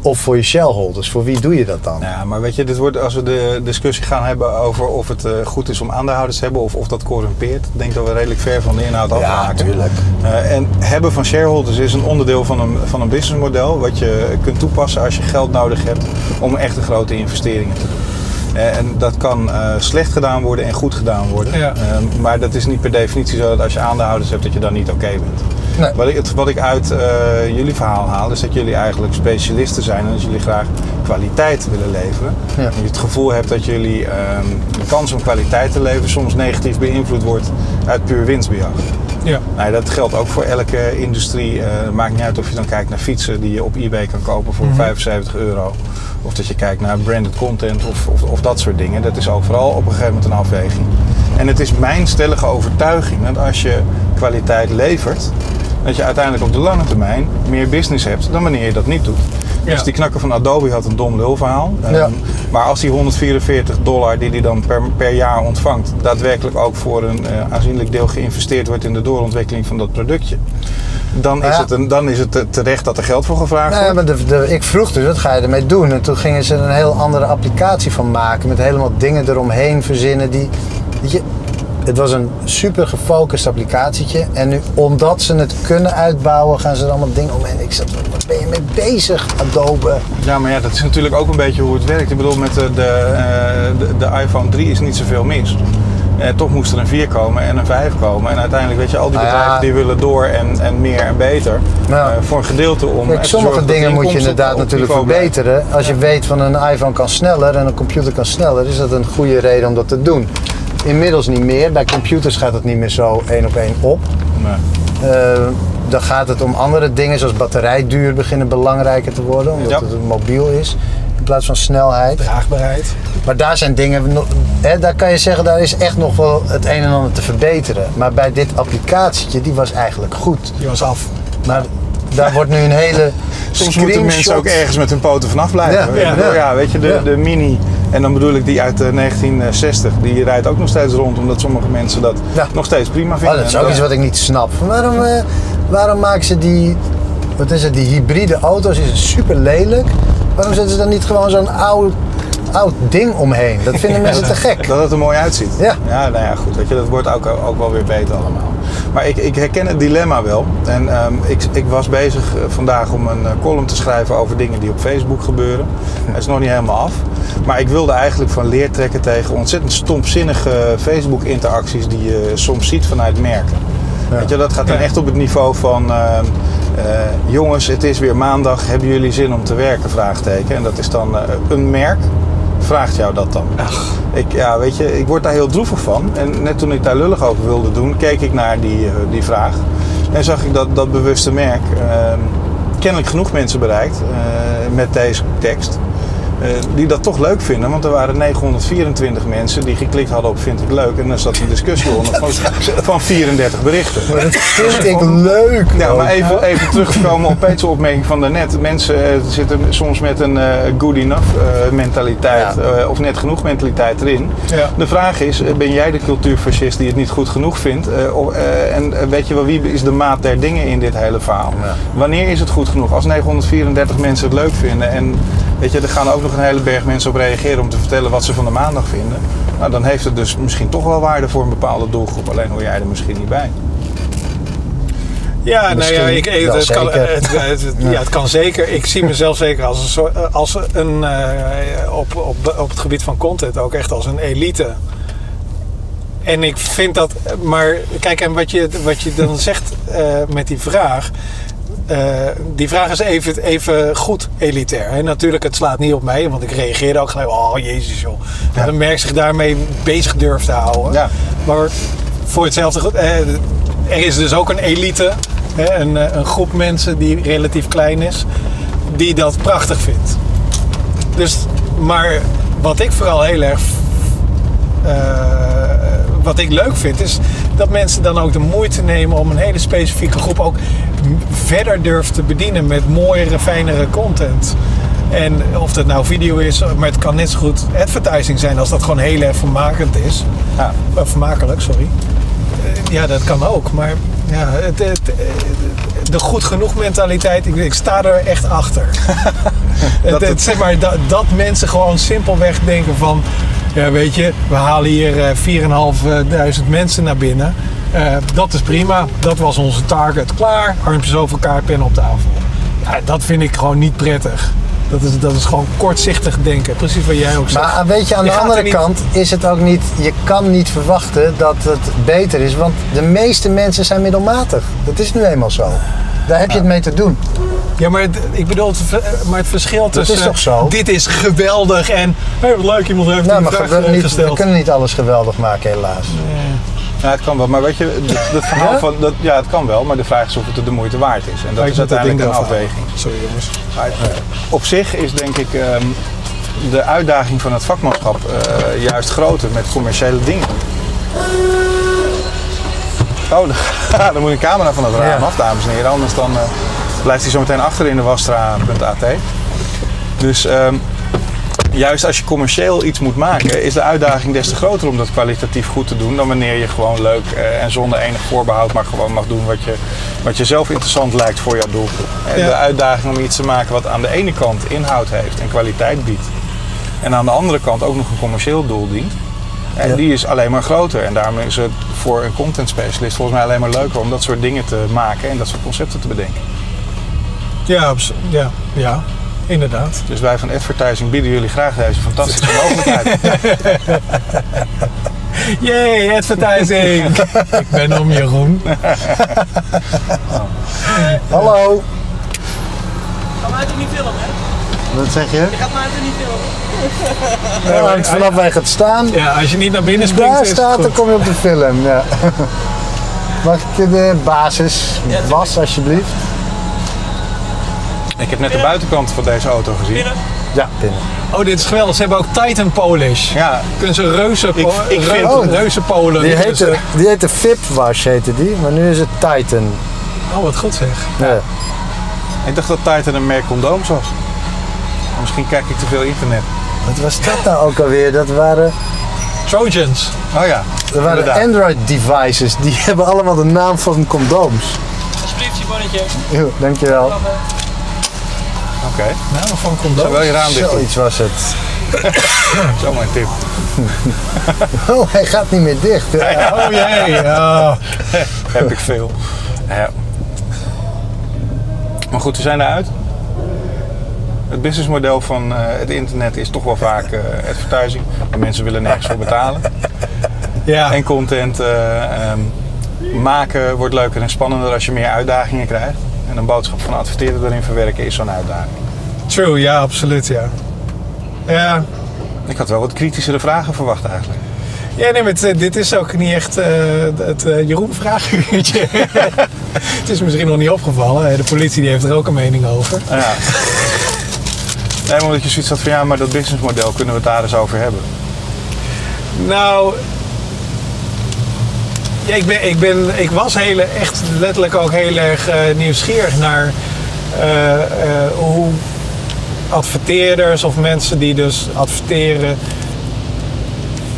Speaker 3: of voor je shareholders. Voor wie doe je dat dan?
Speaker 2: Ja, maar weet je, dit wordt, als we de discussie gaan hebben over of het eh, goed is om aandeelhouders te hebben of of dat corrumpeert, denk dat we redelijk ver van de inhoud afraken.
Speaker 3: tuurlijk.
Speaker 2: Eh, en hebben van shareholders is een onderdeel van een, van een businessmodel wat je kunt toepassen als je geld nodig hebt om echt grote investeringen te doen. Eh, en dat kan eh, slecht gedaan worden en goed gedaan worden.
Speaker 1: Ja.
Speaker 2: Eh, maar dat is niet per definitie zo dat als je aandeelhouders hebt dat je dan niet oké bent.
Speaker 3: Nee.
Speaker 2: Wat ik, het- wat ik uit eh, jullie verhaal haal, is dat jullie eigenlijk specialisten zijn en dat jullie graag kwaliteit willen leveren.
Speaker 3: Ja.
Speaker 2: En je het gevoel hebt dat jullie ehm, de kans om kwaliteit te leveren soms negatief beïnvloed wordt uit puur winstbejag.
Speaker 1: Ja.
Speaker 2: Nou, dat geldt ook voor elke industrie. Eh, Het maakt niet uit of je dan kijkt naar fietsen die je op eBay kan kopen voor 75 euro. Of dat je kijkt naar branded content of, of, of dat soort dingen. Dat is overal op een gegeven moment een afweging. En het is mijn stellige overtuiging dat als je kwaliteit levert, dat je uiteindelijk op de lange termijn meer business hebt dan wanneer je dat niet doet.
Speaker 1: Ja.
Speaker 2: Dus die knakker van Adobe had een dom lulverhaal. Ehm,
Speaker 3: Ja.
Speaker 2: Maar als die 144 dollar die hij dan per, per jaar ontvangt, daadwerkelijk ook voor een eh, aanzienlijk deel geïnvesteerd wordt in de doorontwikkeling van dat productje, dan is,
Speaker 3: Ja.
Speaker 2: het, een, dan is het te- terecht dat er geld voor gevraagd
Speaker 3: Nou ja,
Speaker 2: wordt.
Speaker 3: maar de, de- ik vroeg dus, wat ga je ermee doen? En toen gingen ze er een heel andere applicatie van maken. Met helemaal dingen eromheen verzinnen. Die, je, het was een super gefocust applicatietje. En nu, omdat ze het kunnen uitbouwen, gaan ze er allemaal dingen omheen. Ik zat, wat ben je mee bezig, Adobe?
Speaker 2: Ja, maar ja, dat is natuurlijk ook een beetje hoe het werkt. Ik bedoel, met de, de, eh, de, iPhone 3 is niet zoveel mis. Eh, toch moest er een 4 komen en een 5 komen. En uiteindelijk, weet je, al die
Speaker 3: Nou ja.
Speaker 2: bedrijven die willen door en, en meer en beter. Eh, voor een gedeelte om.
Speaker 3: Kijk, sommige dingen moet je inderdaad natuurlijk verbeteren. Als je weet van een iPhone kan sneller en een computer kan sneller, is dat een goede reden om dat te doen. Inmiddels niet meer. Bij computers gaat het niet meer zo één op één op.
Speaker 2: Nee.
Speaker 3: Eh, dan gaat het om andere dingen, zoals batterijduur beginnen belangrijker te worden, omdat
Speaker 2: Ja.
Speaker 3: het mobiel is. In plaats van snelheid.
Speaker 1: Draagbaarheid.
Speaker 3: Maar daar zijn dingen, hè, daar kan je zeggen, daar is echt nog wel het een en ander te verbeteren. Maar bij dit applicatietje, die was eigenlijk goed.
Speaker 1: Die was af.
Speaker 3: Maar daar wordt nu een hele
Speaker 2: Soms moeten mensen ook ergens met hun poten vanaf blijven.
Speaker 3: Ja,
Speaker 1: ja.
Speaker 2: bedoel, ja, weet je, de,
Speaker 3: Ja.
Speaker 2: de Mini, en dan bedoel ik die uit eh, 1960, die rijdt ook nog steeds rond, omdat sommige mensen dat
Speaker 3: Ja.
Speaker 2: nog steeds prima
Speaker 3: Oh,
Speaker 2: vinden.
Speaker 3: dat is ook iets wat ik niet snap. Waarom, eh, waarom maken ze die, wat is het, die hybride auto's is super lelijk. Waarom zetten ze dan niet gewoon zo'n oud, oud ding omheen? Dat vinden mensen te gek.
Speaker 2: Dat het er mooi uitziet.
Speaker 3: Ja.
Speaker 2: Ja, nou ja, goed. Weet je, dat wordt ook, ook wel weer beter allemaal. Maar ik, ik herken het dilemma wel. En ehm, ik, ik was bezig eh, vandaag om een eh, column te schrijven over dingen die op Facebook gebeuren. Hij is nog niet helemaal af. Maar ik wilde eigenlijk van leer trekken tegen ontzettend stompzinnige Facebook-interacties die je soms ziet vanuit merken. Weet je, dat gaat dan echt op het niveau van... ehm, eh, jongens, het is weer maandag. Hebben jullie zin om te werken? Vraagteken. En dat is dan een merk. Vraagt jou dat dan? Ik, ja, weet je, ik word daar heel droevig van. En net toen ik daar lullig over wilde doen, keek ik naar die, eh, die vraag. En zag ik dat dat bewuste merk ehm, kennelijk genoeg mensen bereikt eh, met deze tekst. Eh, die dat toch leuk vinden, want er waren 924 mensen die geklikt hadden op vind ik leuk. En er zat een discussie onder van, van 34 berichten.
Speaker 3: Dat vind ik leuk.
Speaker 2: Ja, maar even, even teruggekomen op Peter's opmerking van daarnet. Mensen eh, zitten soms met een eh, good enough eh, mentaliteit
Speaker 3: Ja.
Speaker 2: eh, of net genoeg mentaliteit erin.
Speaker 1: Ja.
Speaker 2: De vraag is, ben jij de cultuurfascist die het niet goed genoeg vindt? En weet je wel, wie is de maat der dingen in dit hele verhaal?
Speaker 3: Ja.
Speaker 2: Wanneer is het goed genoeg? Als 934 mensen het leuk vinden en weet je, er gaan ook nog een hele berg mensen op reageren om te vertellen wat ze van de maandag vinden. Nou, dan heeft het dus misschien toch wel waarde voor een bepaalde doelgroep. Alleen hoor jij er misschien niet bij.
Speaker 1: Ja, nou ja, ik, ik- het, kan, het, het- ja, het kan zeker. Ik zie mezelf zeker als een soort, als een, eh, op, op, op het gebied van content ook echt als een elite. En ik vind dat, maar kijk, en wat je, wat je dan zegt eh, met die vraag. Eh, die vraag is even, even goed elitair. En natuurlijk, het slaat niet op mij, want ik reageerde ook gelijk. Oh jezus joh. En dan merk zich daarmee bezig durft te houden.
Speaker 2: Ja.
Speaker 1: Maar voor hetzelfde goed, eh, er is dus ook een elite, een, eh, een groep mensen die relatief klein is, die dat prachtig vindt. Dus, maar wat ik vooral heel erg, wat ik leuk vind, is dat mensen dan ook de moeite nemen om een hele specifieke groep ook verder durven te bedienen met mooiere, fijnere content. En of dat nou video is, maar het kan net zo goed advertising zijn als dat gewoon heel erg vermakend is.
Speaker 2: Ja.
Speaker 1: Eh, vermakelijk, sorry. Eh, Ja, dat kan ook. Maar ja, het, het, de goed genoeg mentaliteit, ik, ik sta er echt achter. het, zeg maar, dat, dat mensen gewoon simpelweg denken van... Ja, weet je, we halen hier eh, 4.500 mensen naar binnen. Eh, dat is prima. Dat was onze target. Klaar. Armpjes over elkaar, pen op tafel. Ja, dat vind ik gewoon niet prettig. Dat is, dat is gewoon kortzichtig denken. Precies wat jij ook zegt.
Speaker 3: Maar weet je, aan
Speaker 1: Je
Speaker 3: de
Speaker 1: er
Speaker 3: andere
Speaker 1: niet-
Speaker 3: kant is het ook niet, je kan niet verwachten dat het beter is, want de meeste mensen zijn middelmatig. Dat is nu eenmaal zo. Daar heb je het mee te doen.
Speaker 1: Ja, maar het, ik bedoel, het, ver- maar het verschil
Speaker 3: Dat
Speaker 1: tussen...
Speaker 3: is toch zo?
Speaker 1: Dit is geweldig en... Hé, wat leuk, iemand heeft
Speaker 3: Nou, maar
Speaker 1: vraag
Speaker 3: we,
Speaker 1: eh,
Speaker 3: niet, we kunnen niet alles geweldig maken, helaas.
Speaker 2: Ja, het kan wel. Maar weet je, dat, dat verhaal
Speaker 3: Ja?
Speaker 2: van... Dat, ja, het kan wel. Maar de vraag is of het de moeite waard is. En dat
Speaker 1: Maar
Speaker 2: is
Speaker 1: dat
Speaker 2: uiteindelijk een afweging.
Speaker 1: Sorry jongens.
Speaker 2: Maar, eh, op zich is denk ik ehm, de uitdaging van het vakmanschap eh, juist groter met commerciële dingen. Oh, dan moet een camera van het raam
Speaker 3: Ja.
Speaker 2: af, dames en heren. Anders dan, eh, blijft hij zo meteen achter in de wastra.at. Dus ehm, juist als je commercieel iets moet maken, is de uitdaging des te groter om dat kwalitatief goed te doen dan wanneer je gewoon leuk eh, en zonder enig voorbehoud maar gewoon mag doen wat je, wat je zelf interessant lijkt voor jouw doelgroep. En
Speaker 1: Ja.
Speaker 2: De uitdaging om iets te maken wat aan de ene kant inhoud heeft en kwaliteit biedt. En aan de andere kant ook nog een commercieel doel dient. En
Speaker 3: Ja.
Speaker 2: die is alleen maar groter. En daarom is het voor een content specialist volgens mij alleen maar leuker om dat soort dingen te maken en dat soort concepten te bedenken.
Speaker 1: Ja, ja, ja, inderdaad.
Speaker 2: Dus wij van Advertising bieden jullie graag deze fantastische mogelijkheid.
Speaker 1: Yay, advertising! ik ben om Jeroen.
Speaker 3: Hallo,
Speaker 7: Ga toch niet filmen, hè?
Speaker 3: wat zeg je?
Speaker 7: Je gaat mij toch niet filmen?
Speaker 3: Ja, hangt vanaf waar je gaat staan.
Speaker 1: Ja, als je niet naar binnen springt,
Speaker 3: Daar staat,
Speaker 1: goed.
Speaker 3: dan kom je op de film. Ja. Mag ik je de basis was, alsjeblieft?
Speaker 2: Ik heb net de buitenkant van deze auto gezien.
Speaker 7: Binnen.
Speaker 3: Ja, binnen.
Speaker 1: Oh, dit is geweldig. Ze hebben ook Titan Polish.
Speaker 2: Ja,
Speaker 1: Kunnen ze reuze,
Speaker 2: Ik- ik vind-
Speaker 3: Oh,
Speaker 1: reuzenpolen.
Speaker 3: Die heette, die heette Vip Wash, heette die, maar nu is het Titan.
Speaker 1: Oh, wat goed zeg.
Speaker 3: Ja.
Speaker 2: ik dacht dat Titan een merk condooms was. Misschien kijk ik te veel internet.
Speaker 3: Wat was dat nou ook alweer? Dat waren,
Speaker 1: Trojans.
Speaker 2: Oh ja,
Speaker 3: dat waren
Speaker 2: inderdaad.
Speaker 3: Android devices. Die hebben allemaal de naam van condooms.
Speaker 7: Alsjeblieft, je bonnetje.
Speaker 3: Jo, dankjewel.
Speaker 2: Oké,
Speaker 1: Nou, van
Speaker 2: zou
Speaker 1: condoom.
Speaker 2: wel je raam dicht.
Speaker 3: Zoiets was het.
Speaker 2: Zo mijn tip.
Speaker 3: Oh, hij gaat niet meer dicht.
Speaker 1: Oh jee. Ja.
Speaker 2: Heb ik veel. Ja. Maar goed, we zijn eruit. Het businessmodel van eh, het internet is toch wel vaak eh, advertising. De mensen willen nergens voor betalen.
Speaker 1: ja.
Speaker 2: En content eh, ehm, maken wordt leuker en spannender als je meer uitdagingen krijgt. En een boodschap van adverteren erin verwerken is zo'n uitdaging.
Speaker 1: True, ja, absoluut, ja. Ja,
Speaker 2: Ik had wel wat kritischere vragen verwacht eigenlijk.
Speaker 1: ja nee, maar het, eh, dit is ook niet echt eh, het eh, Jeroen-vraaguurtje. het is misschien nog niet opgevallen. De politie die heeft er ook een mening over.
Speaker 2: Ja. Nee, omdat je zoiets had van ja, maar dat businessmodel kunnen we het daar eens over hebben.
Speaker 1: Nou, ja, ik, ben, ik, ben, ik was heel, echt letterlijk ook heel erg nieuwsgierig naar hoe adverteerders of mensen die dus adverteren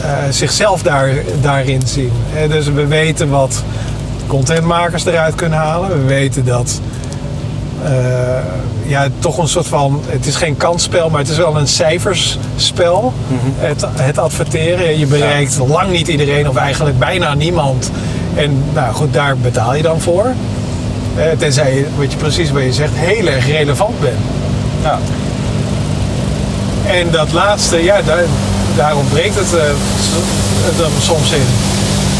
Speaker 1: eh, zichzelf daar, daarin zien. Eh, dus we weten wat contentmakers eruit kunnen halen. We weten dat eh, ja, toch een soort van, het is geen kansspel, maar het is wel een cijfersspel. het, het adverteren. Je bereikt lang niet iedereen of eigenlijk bijna niemand. En nou goed, daar betaal je dan voor. Tenzij je, wat je precies wat je zegt, heel erg relevant bent.
Speaker 2: Ja.
Speaker 1: En dat laatste, ja, daar, daar ontbreekt het eh, dan soms in.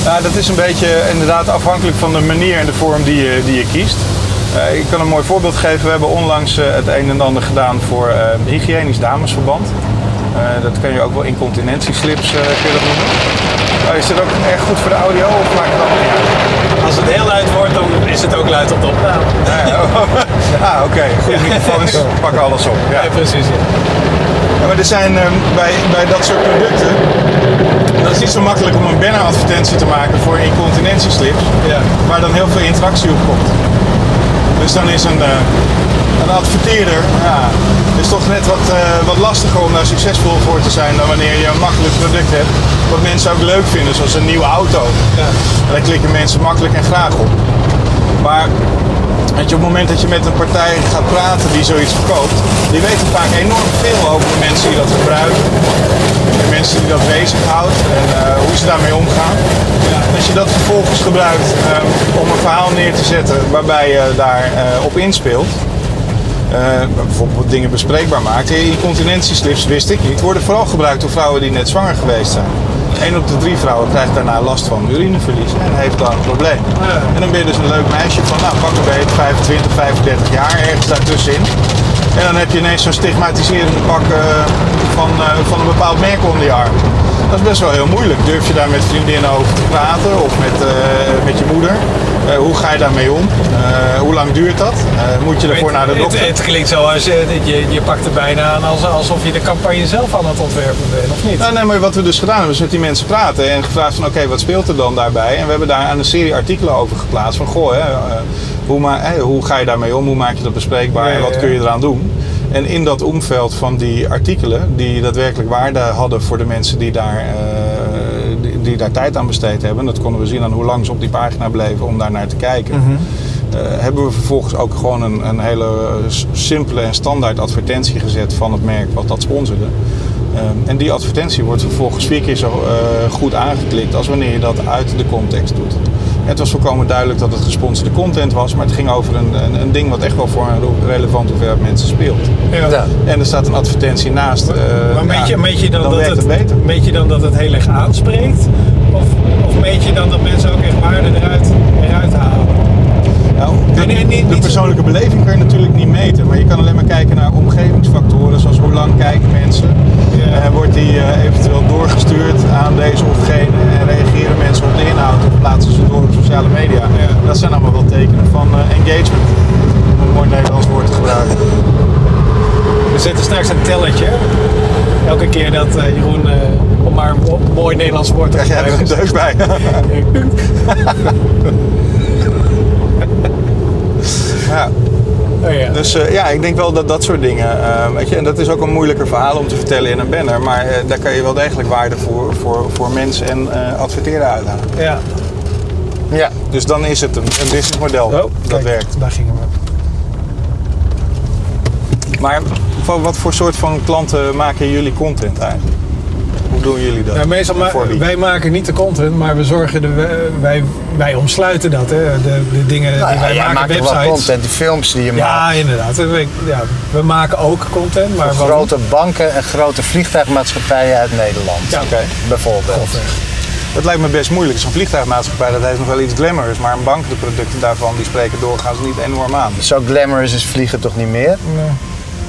Speaker 2: Ja, dat is een beetje inderdaad afhankelijk van de manier en de vorm die je, die je kiest. Eh, ik kan een mooi voorbeeld geven. We hebben onlangs eh, het een en ander gedaan voor hygiënisch damesverband. Dat kan je ook wel incontinentieslips kun je dat noemen. Is dit ook erg goed voor de audio of maakt het allemaal niet uit?
Speaker 1: Als het heel luid wordt, dan is het ook luid op de opname.
Speaker 2: Ja, ja. ah, oké. Goede microfoons pakken alles op. Ja.
Speaker 1: Ja, precies.
Speaker 2: Maar er zijn ehm, bij, bij dat soort producten. Dat is niet zo makkelijk om een banneradvertentie te maken voor incontinentieslips.
Speaker 1: Ja.
Speaker 2: Waar dan heel veel interactie op komt. Dus dan is een, eh, een adverteerder. Ja, is toch net wat, eh, wat lastiger om daar succesvol voor te zijn dan wanneer je een makkelijk product hebt. Wat mensen ook leuk vinden, zoals een nieuwe auto.
Speaker 1: Ja.
Speaker 2: En daar klikken mensen makkelijk en graag op. Maar weet je, op het moment dat je met een partij gaat praten die zoiets verkoopt, die weten vaak enorm veel over de mensen die dat gebruiken. De mensen die dat bezighoudt en eh, hoe ze daarmee omgaan. En Als je dat vervolgens gebruikt eh, om een verhaal neer te zetten waarbij je daar op inspeelt. Eh, bijvoorbeeld dingen bespreekbaar maakt. Incontinentieslips wist ik niet. Worden vooral gebruikt door vrouwen die net zwanger geweest zijn. 1 op de drie vrouwen krijgt daarna last van urineverlies en heeft dan een probleem. En dan ben je dus een leuk meisje van, nou pak een beetje 25, 35 jaar, ergens daartussenin. En dan heb je ineens zo'n stigmatiserende pak eh, van, eh, van een bepaald merk onder je arm. Dat is best wel heel moeilijk. Durf je daar met vriendinnen over te praten of met, eh, met je moeder? Hoe ga je daarmee om? Hoe lang duurt dat? Moet je ervoor naar de dokter?
Speaker 1: Het, het klinkt zo als je, je, je pakt er bijna aan als, alsof je de campagne zelf aan het ontwerpen bent, of niet?
Speaker 2: Nou, nee, maar wat we dus gedaan hebben, is met die mensen praten en gevraagd van oké, wat speelt er dan daarbij? En we hebben daar een serie artikelen over geplaatst van goh, hè, hoe, ma- hoe ga je daarmee om? Hoe maak je dat bespreekbaar en wat kun je eraan doen? En in dat omveld van die artikelen, die daadwerkelijk waarde hadden voor de mensen die daar, eh, die, die daar tijd aan besteed hebben, dat konden we zien aan hoe lang ze op die pagina bleven om daar naar te kijken.
Speaker 1: Mhm.
Speaker 2: Eh, hebben we vervolgens ook gewoon een, een hele eh, simpele en standaard advertentie gezet van het merk wat dat sponsorde. Eh, en die advertentie wordt vervolgens vier keer zo goed aangeklikt als wanneer je dat uit de context doet. Het was volkomen duidelijk dat het gesponsorde content was, maar het ging over een, een, een ding wat echt wel voor een relevante hoeveelheid mensen speelt.
Speaker 1: Ja.
Speaker 3: Ja.
Speaker 2: En er staat een advertentie naast. eh,
Speaker 1: Maar meet je,
Speaker 2: ja,
Speaker 1: meet je dan, dat het,
Speaker 2: het beter.
Speaker 1: meet je dan dat het heel erg aanspreekt? Of, of meet je dan dat mensen ook echt waarde eruit, eruit halen?
Speaker 2: De,
Speaker 1: niet-
Speaker 2: persoonlijke beleving kun je natuurlijk niet meten, maar je kan alleen maar kijken naar omgevingsfactoren, zoals hoe lang kijken mensen.
Speaker 1: Ja.
Speaker 2: Eh, wordt die eh, eventueel doorgestuurd aan deze of gene en reageren mensen op de inhoud of plaatsen ze door op sociale media.
Speaker 1: Ja.
Speaker 2: Dat zijn allemaal wel tekenen van eh, engagement, om een mooi Nederlands woord te gebruiken.
Speaker 1: We zetten straks een telletje. Elke keer dat Jeroen, om maar een mo- mooi Nederlands woord te
Speaker 2: Krijg jij er een
Speaker 1: gebruiken.
Speaker 2: deuk bij? ja.
Speaker 1: Oh ja.
Speaker 2: Dus eh, ja, ik denk wel dat dat soort dingen, eh, weet je, en dat is ook een moeilijker verhaal om te vertellen in een banner, maar eh, daar kan je wel degelijk waarde voor, voor, voor mensen en eh adverteren uithalen.
Speaker 1: ja.
Speaker 3: Ja.
Speaker 2: Dus dan is het een, een businessmodel
Speaker 1: Oh,
Speaker 2: dat
Speaker 1: kijk,
Speaker 2: werkt.
Speaker 1: Daar gingen we.
Speaker 2: Maar van wat voor soort van klanten maken jullie content eigenlijk? Hoe doen jullie dat?
Speaker 1: Ja, meestal ma- wij maken niet de content, maar we zorgen de, wij, wij omsluiten dat, hè? De, de dingen
Speaker 3: Nou
Speaker 1: die
Speaker 3: ja,
Speaker 1: wij
Speaker 3: jij
Speaker 1: maken,
Speaker 3: maakt
Speaker 1: websites.
Speaker 3: wel content, die films die je
Speaker 1: Ja,
Speaker 3: maakt.
Speaker 1: inderdaad. We, ja, we maken ook content, maar
Speaker 3: Voor grote banken en grote vliegtuigmaatschappijen uit Nederland.
Speaker 1: Ja.
Speaker 2: Oké.
Speaker 3: Bijvoorbeeld.
Speaker 2: Dat lijkt me best moeilijk. Zo'n vliegtuigmaatschappij dat heeft nog wel iets glamorous, maar een bank, de producten daarvan, die spreken doorgaans niet enorm aan.
Speaker 3: Zo glamorous is vliegen toch niet meer?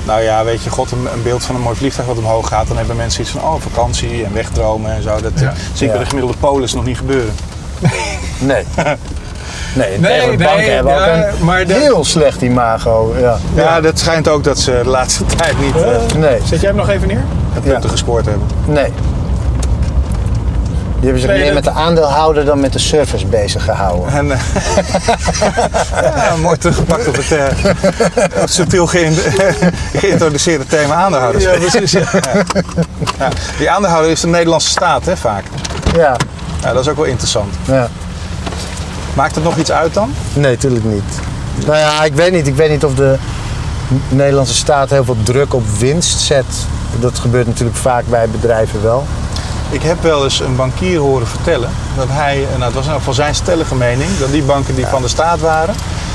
Speaker 2: Nou ja, weet je, god, een, een beeld van een mooi vliegtuig wat omhoog gaat, dan hebben mensen iets van, oh, vakantie en wegdromen en zo. Dat eh,
Speaker 1: Ja.
Speaker 2: zie ik bij de gemiddelde polis nog niet gebeuren.
Speaker 3: Nee. Nee,
Speaker 1: Nee,
Speaker 3: nee,
Speaker 1: nee,
Speaker 3: banken hebben
Speaker 1: ja,
Speaker 3: ook een
Speaker 1: maar de-
Speaker 3: heel slecht imago. Ja.
Speaker 2: Ja, dat schijnt ook dat ze de laatste tijd niet eh,
Speaker 3: Nee,
Speaker 1: Zet jij hem nog even neer?
Speaker 2: punten
Speaker 3: Ja.
Speaker 2: gescoord hebben.
Speaker 3: nee. Die hebben zich meer met de aandeelhouder dan met de service bezig gehouden.
Speaker 2: En, eh, ja, mooi teruggepakt op het eh, op subtiel geïn- geïntroduceerde thema aandeelhouders.
Speaker 1: Ja, precies. Ja.
Speaker 2: Ja, die aandeelhouder is de Nederlandse staat, hè, vaak.
Speaker 3: Ja,
Speaker 2: Ja, dat is ook wel interessant.
Speaker 3: ja.
Speaker 2: Maakt het nog iets uit dan?
Speaker 3: Nee, tuurlijk niet. Nou ja, ik weet niet. Ik weet niet of de Nederlandse staat heel veel druk op winst zet. Dat gebeurt natuurlijk vaak bij bedrijven wel.
Speaker 2: Ik heb wel eens een bankier horen vertellen dat hij, nou het was elk geval zijn stellige mening, dat die banken die van de staat waren,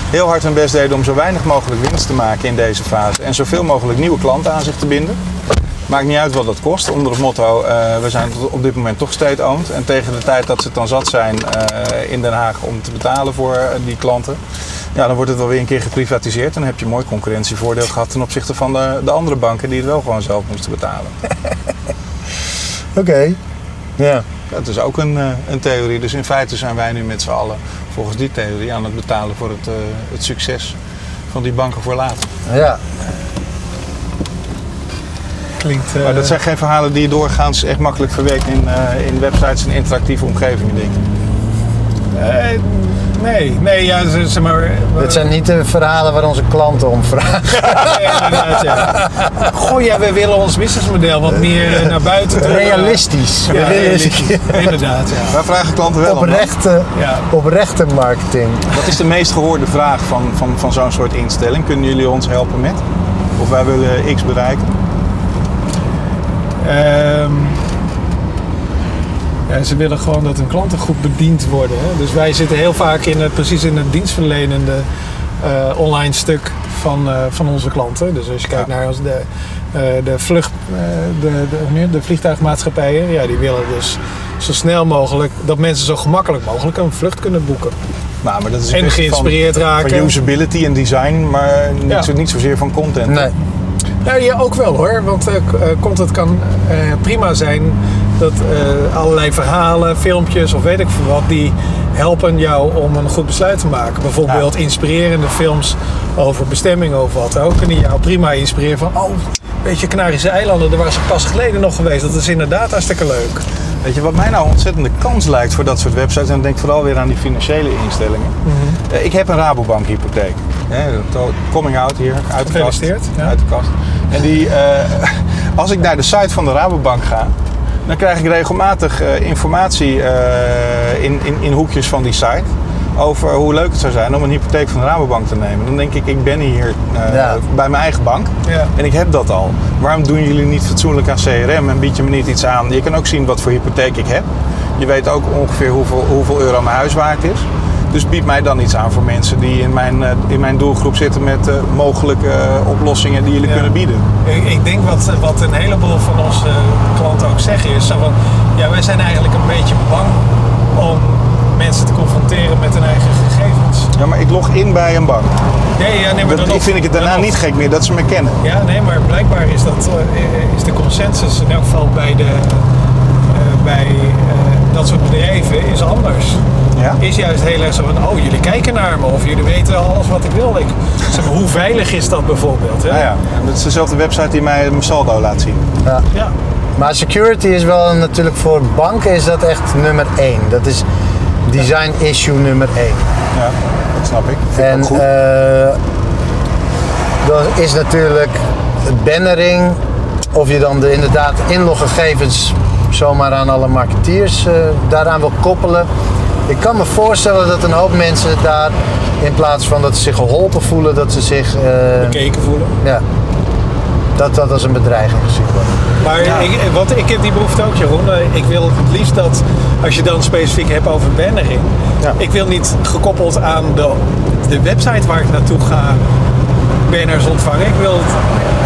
Speaker 2: heel hard hun best deden om zo weinig mogelijk winst te maken in deze fase en zoveel mogelijk nieuwe klanten aan zich te binden. Maakt niet uit wat dat kost, onder het motto, eh, we zijn op dit moment toch state-owned. En tegen de tijd dat ze het dan zat zijn eh, in Den Haag om te betalen voor eh, die klanten, ja, dan wordt het wel weer een keer geprivatiseerd. En dan heb je mooi concurrentievoordeel gehad ten opzichte van de, de andere banken die het wel gewoon zelf moesten betalen.
Speaker 3: Oké. Ja.
Speaker 2: Dat is ook een, eh, een theorie. Dus in feite zijn wij nu met z'n allen volgens die theorie aan het betalen voor het, eh, het succes van die banken voor later.
Speaker 3: Ja.
Speaker 1: Klinkt... eh,
Speaker 2: Maar dat zijn geen verhalen die je doorgaans echt makkelijk verwerkt in, eh, in websites en interactieve omgevingen, denk ik.
Speaker 1: Eh, nee, nee, ja, z- zeg maar... eh,
Speaker 3: Dit zijn niet de verhalen waar onze klanten om vragen.
Speaker 1: Nee, inderdaad, ja. Goh, ja, we willen ons businessmodel wat meer eh, naar buiten toe.
Speaker 3: Realistisch. We
Speaker 1: Ja, realistisch. Inderdaad, ja.
Speaker 2: Wij vragen klanten wel om.
Speaker 3: oprechte,
Speaker 1: Ja.
Speaker 3: oprechte marketing.
Speaker 2: Wat is de meest gehoorde vraag van, van, van zo'n soort instelling? Kunnen jullie ons helpen met? Of wij willen X bereiken?
Speaker 1: Ehm, ja, ze willen gewoon dat hun klanten goed bediend worden. Hè? Dus wij zitten heel vaak in het, precies in het dienstverlenende eh, online stuk van, eh, van onze klanten. Dus als je kijkt
Speaker 2: Ja.
Speaker 1: naar als de, eh, de, vlucht, eh, de, de, de vliegtuigmaatschappijen, ja, die willen dus zo snel mogelijk dat mensen zo gemakkelijk mogelijk een vlucht kunnen boeken.
Speaker 2: Nou, maar dat is een
Speaker 1: En geïnspireerd
Speaker 2: van,
Speaker 1: raken.
Speaker 2: Van usability en design, maar niet,
Speaker 1: Ja.
Speaker 2: zo, niet zozeer van content.
Speaker 3: Nee.
Speaker 1: Ja, ja, ook wel hoor. Want content kan eh, prima zijn dat eh, allerlei verhalen, filmpjes of weet ik veel wat, die helpen jou om een goed besluit te maken. Bijvoorbeeld inspirerende films over bestemmingen of wat ook. Kunnen jou prima inspireren van, oh, weet je, Canarische eilanden, daar was ik pas geleden nog geweest. Dat is inderdaad hartstikke leuk.
Speaker 2: Weet je wat mij nou ontzettende kans lijkt voor dat soort websites? En denk vooral weer aan die financiële instellingen. Eh, Ik heb een Rabobank hypotheek. Coming out hier, uit de kast.
Speaker 1: Gefeliciteerd, ja.
Speaker 2: Uit de kast. En die, eh, als ik naar de site van de Rabobank ga, dan krijg ik regelmatig eh, informatie eh, in, in, in hoekjes van die site. Over hoe leuk het zou zijn om een hypotheek van de Rabobank te nemen. Dan denk ik, ik ben hier eh,
Speaker 3: Ja.
Speaker 2: bij mijn eigen bank.
Speaker 1: Ja.
Speaker 2: En ik heb dat al. Waarom doen jullie niet fatsoenlijk aan CRM en bied je me niet iets aan? Je kan ook zien wat voor hypotheek ik heb. Je weet ook ongeveer hoeveel, hoeveel euro mijn huis waard is. Dus bied mij dan iets aan voor mensen die in mijn, eh, in mijn doelgroep zitten met eh, mogelijke eh, oplossingen die jullie
Speaker 1: Ja.
Speaker 2: kunnen bieden.
Speaker 1: Ik, ik denk wat, wat een heleboel van onze klanten ook zeggen is zo van, ja, wij zijn eigenlijk een beetje bang om mensen te confronteren met hun eigen gegevens.
Speaker 2: Ja, maar ik log in bij een bank.
Speaker 1: Nee, ja, nee maar
Speaker 2: Dat, vind ik het daarna niet gek meer dat ze me kennen.
Speaker 1: Ja, nee, maar blijkbaar is, dat, is de consensus in elk geval bij, de, bij dat soort bedrijven is anders.
Speaker 2: Ja?
Speaker 1: Is juist heel erg zo van, oh jullie kijken naar me of jullie weten alles wat ik wil. Ik, zeg maar, hoe veilig is dat bijvoorbeeld? Hè?
Speaker 2: Ja, ja. Dat is dezelfde website die mij mijn saldo laat zien.
Speaker 3: Ja.
Speaker 1: Ja.
Speaker 3: Maar security is wel natuurlijk voor banken is dat echt nummer één. Dat is design issue nummer één.
Speaker 2: Ja, dat snap ik. Vind ik
Speaker 3: En
Speaker 2: ook goed.
Speaker 3: eh dan is natuurlijk het bannering, of je dan de inderdaad inloggegevens zomaar aan alle marketeers eh, daaraan wil koppelen. Ik kan me voorstellen dat een hoop mensen daar in plaats van dat ze zich geholpen voelen, dat ze zich eh,
Speaker 1: Bekeken voelen.
Speaker 3: ja, dat dat als een bedreiging gezien wordt.
Speaker 1: Maar ik, wat, ik heb die behoefte ook, Jeroen. Eh, Ik wil het liefst dat, als je dan specifiek hebt over bannering,
Speaker 2: Ja.
Speaker 1: ik wil niet gekoppeld aan de, de website waar ik naartoe ga banners ontvangen. Ik wil het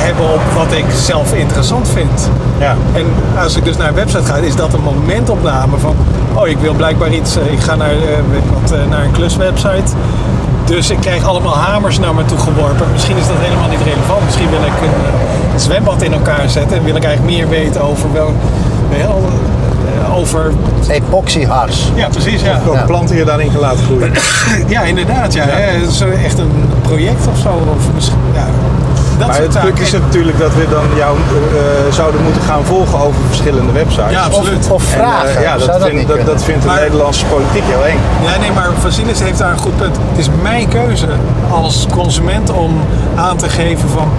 Speaker 1: hebben op wat ik zelf interessant vind.
Speaker 2: Ja.
Speaker 1: En als ik dus naar een website ga, is dat een momentopname van, oh ik wil blijkbaar iets, eh, ik ga naar, eh, weet wat, eh, naar een kluswebsite. Dus ik krijg allemaal hamers naar me toe geworpen. Misschien is dat helemaal niet relevant. Misschien wil ik een, een zwembad in elkaar zetten en wil ik eigenlijk meer weten over wel, wel over.
Speaker 3: Epoxyhars.
Speaker 1: Ja, precies. Ja,
Speaker 2: Welke
Speaker 3: Ja.
Speaker 2: planten je daarin kan laten groeien.
Speaker 1: ja inderdaad. Ja, hè. Zo echt een project of zo. Of misschien, ja, dat
Speaker 2: Maar het punt is natuurlijk dat we dan jou eh, zouden moeten gaan volgen over verschillende websites.
Speaker 1: Ja, absoluut.
Speaker 3: Of, of
Speaker 2: En, eh,
Speaker 3: vragen.
Speaker 2: ja, dat,
Speaker 3: dat
Speaker 2: vind-
Speaker 3: niet
Speaker 2: dat,
Speaker 3: kunnen?
Speaker 2: dat vindt de
Speaker 1: Maar-
Speaker 2: Nederlandse politiek heel eng.
Speaker 1: Ja, nee, maar Vasilis heeft daar een goed punt. Het is mijn keuze als consument om aan te geven van...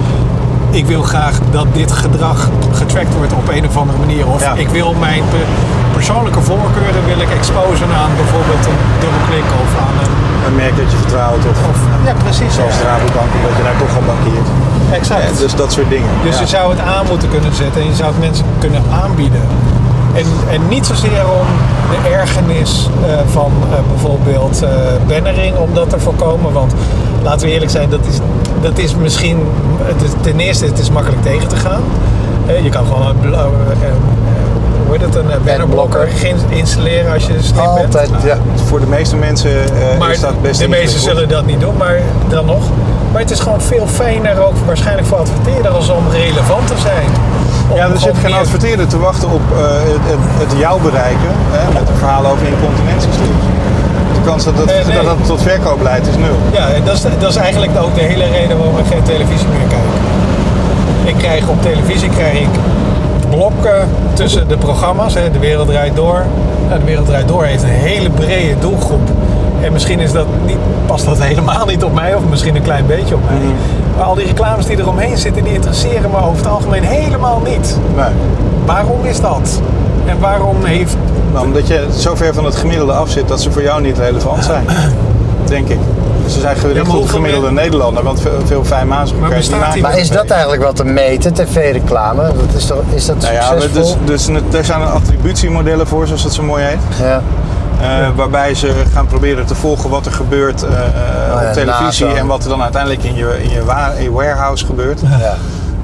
Speaker 1: ik wil graag dat dit gedrag getrackt wordt op een of andere manier. Of
Speaker 2: Ja.
Speaker 1: ik wil mijn persoonlijke voorkeuren wil ik exposen aan bijvoorbeeld een dubbelklik of aan een...
Speaker 2: Een merk dat je vertrouwt of,
Speaker 1: Of, ja, precies.
Speaker 2: zoals de
Speaker 1: ja.
Speaker 2: Rabobank, omdat je daar toch al bankiert.
Speaker 1: Exact.
Speaker 2: Ja, dus dat soort dingen.
Speaker 1: Dus
Speaker 2: Ja.
Speaker 1: je zou het aan moeten kunnen zetten en je zou het mensen kunnen aanbieden. En, en niet zozeer om de ergernis eh, van eh, bijvoorbeeld eh bannering, om dat te voorkomen. Want laten we eerlijk zijn, dat is, dat is misschien, het is, ten eerste het is makkelijk tegen te gaan. Je kan gewoon hoe heet het, een eh, bannerblocker geen- installeren als je slim bent.
Speaker 3: Altijd, ja.
Speaker 2: Voor de meeste mensen
Speaker 1: Maar
Speaker 2: is dat best
Speaker 1: de meesten
Speaker 2: ingewikkeld.
Speaker 1: zullen dat niet doen, maar dan nog. Maar het is gewoon veel fijner ook waarschijnlijk voor adverteerders om relevant te zijn. Om
Speaker 2: Ja, er zit geen
Speaker 1: meer-
Speaker 2: adverteerder te wachten op eh, het, het, het jou bereiken hè, met een verhaal over incontinentiestudies. De kans dat
Speaker 1: nee.
Speaker 2: dat het tot verkoop leidt is nul.
Speaker 1: Ja, en dat is, dat is eigenlijk ook de hele reden waarom ik geen televisie meer kijk. Ik krijg op televisie krijg ik blokken tussen de programma's. Hè. De Wereld Draait Door. Nou, de Wereld Draait Door heeft een hele brede doelgroep. En misschien is dat niet, past dat helemaal niet op mij, of misschien een klein beetje op mij. Maar al die reclames die eromheen zitten, die interesseren me over het algemeen helemaal niet.
Speaker 2: Nee.
Speaker 1: Waarom is dat? En waarom heeft
Speaker 2: Nou, omdat je zo ver van het gemiddelde af zit dat ze voor jou niet relevant zijn. Denk ik. Ze zijn gericht
Speaker 1: Ja,
Speaker 2: op gemiddelde Nederlander, want veel, veel fijnmazen
Speaker 1: Maar
Speaker 2: kan je niet
Speaker 1: bestaat
Speaker 2: maken.
Speaker 1: die-
Speaker 3: Maar is dat eigenlijk wel te meten, tv-reclame? Dat is, toch, is dat
Speaker 2: Nou ja, maar
Speaker 3: succesvol?
Speaker 2: dus, dus er zijn attributiemodellen voor, zoals dat zo mooi heet.
Speaker 3: Ja.
Speaker 2: Eh, Waarbij ze gaan proberen te volgen wat er gebeurt eh, eh,
Speaker 3: Oh ja,
Speaker 2: op televisie en wat er dan uiteindelijk in je, in je, in je warehouse gebeurt.
Speaker 3: Ja.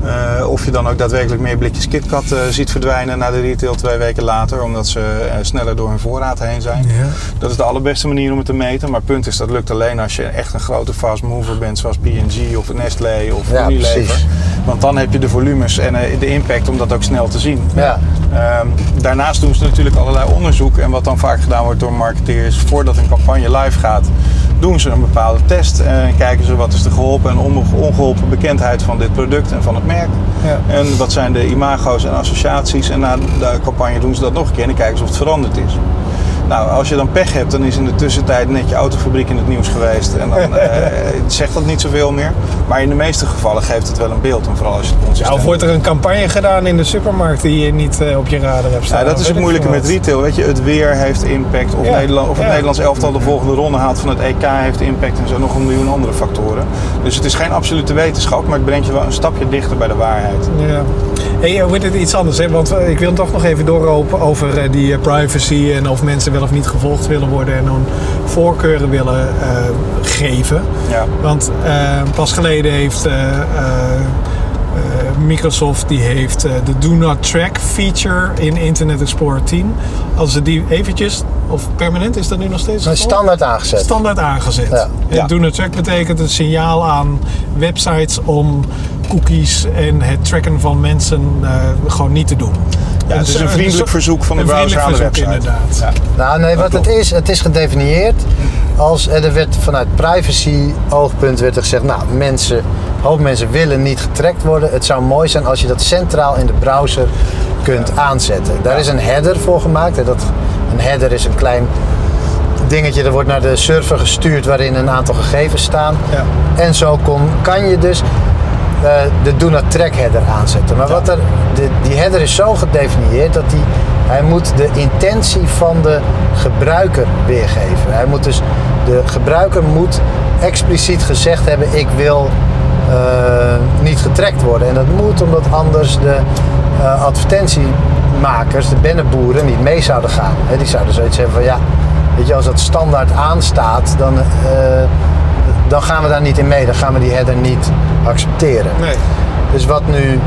Speaker 2: Eh, of je dan ook daadwerkelijk meer blikjes KitKat eh, ziet verdwijnen naar de retail twee weken later, omdat ze eh, sneller door hun voorraad heen zijn. Dat is de allerbeste manier om het te meten. Maar het punt is, dat lukt alleen als je echt een grote fast mover bent, zoals P&G of Nestlé of
Speaker 3: Ja,
Speaker 2: Unilever.
Speaker 3: precies.
Speaker 2: Want dan heb je de volumes en de impact om dat ook snel te zien.
Speaker 3: Ja.
Speaker 2: Ehm, daarnaast doen ze natuurlijk allerlei onderzoek. En wat dan vaak gedaan wordt door marketeers, voordat een campagne live gaat, doen ze een bepaalde test. En kijken ze wat is de geholpen en onge- ongeholpen bekendheid van dit product en van het merk.
Speaker 1: Ja.
Speaker 2: En wat zijn de imago's en associaties. En na de campagne doen ze dat nog een keer en kijken ze of het veranderd is. Nou, als je dan pech hebt, dan is in de tussentijd net je autofabriek in het nieuws geweest. En dan eh, zegt dat niet zoveel meer. Maar in de meeste gevallen geeft het wel een beeld. En vooral als je het
Speaker 1: Ja, of wordt er een campagne gedaan in de supermarkt die je niet eh, op je radar hebt staan?
Speaker 2: Ja, dat is het moeilijke met retail. Weet je, het weer heeft impact. Of,
Speaker 1: Ja,
Speaker 2: Nederland, of het
Speaker 1: ja.
Speaker 2: Nederlands elftal de volgende ronde haalt van het EK heeft impact. En zo nog een miljoen andere factoren. Dus het is geen absolute wetenschap, maar het brengt je wel een stapje dichter bij de waarheid.
Speaker 1: Ja. Hey, eh, wordt het iets anders, hè? want ik wil toch nog even doorlopen over die privacy en of mensen wel of niet gevolgd willen worden en hun voorkeuren willen eh, geven.
Speaker 2: Ja.
Speaker 1: Want eh, pas geleden heeft eh, Microsoft die heeft de Do Not Track feature in Internet Explorer 10. Als ze die eventjes, of permanent is dat nu nog steeds?
Speaker 3: Maar standaard aangezet.
Speaker 1: Standaard aangezet.
Speaker 3: Ja.
Speaker 1: Do Not Track betekent een signaal aan websites om cookies en het tracken van mensen eh, gewoon niet te doen.
Speaker 2: Ja, het is een
Speaker 1: soort-
Speaker 2: vriendelijk verzoek van de
Speaker 1: een
Speaker 2: browser website.
Speaker 1: inderdaad.
Speaker 2: Ja.
Speaker 3: Nou, nee, wat het is, het is gedefinieerd als en er werd vanuit privacy oogpunt werd er gezegd, nou, mensen, een hoop mensen willen niet getrackt worden. Het zou mooi zijn als je dat centraal in de browser kunt aanzetten. Daar is een header voor gemaakt. hè, Dat, een header is een klein dingetje, dat wordt naar de server gestuurd waarin een aantal gegevens staan.
Speaker 1: Ja.
Speaker 3: En zo kon, kan je dus eh, de Do Not Track header aanzetten. Maar wat er, de, die header is zo gedefinieerd dat die, hij moet de intentie van de gebruiker weergeven. Hij moet dus, de gebruiker moet expliciet gezegd hebben ik wil eh, niet getrackt worden. En dat moet omdat anders de eh, advertentiemakers, de bennenboeren, niet mee zouden gaan. Hè, die zouden zoiets hebben van ja, weet je, als dat standaard aanstaat, dan, dan gaan we daar niet in mee. Dan gaan we die header niet accepteren.
Speaker 1: Nee.
Speaker 3: Dus wat nu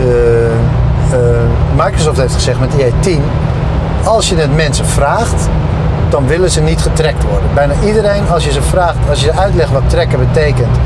Speaker 3: eh, eh, Microsoft heeft gezegd met IE10, als je het mensen vraagt, dan willen ze niet getrackt worden. Bijna iedereen, als je ze vraagt, als je uitlegt wat trekken betekent,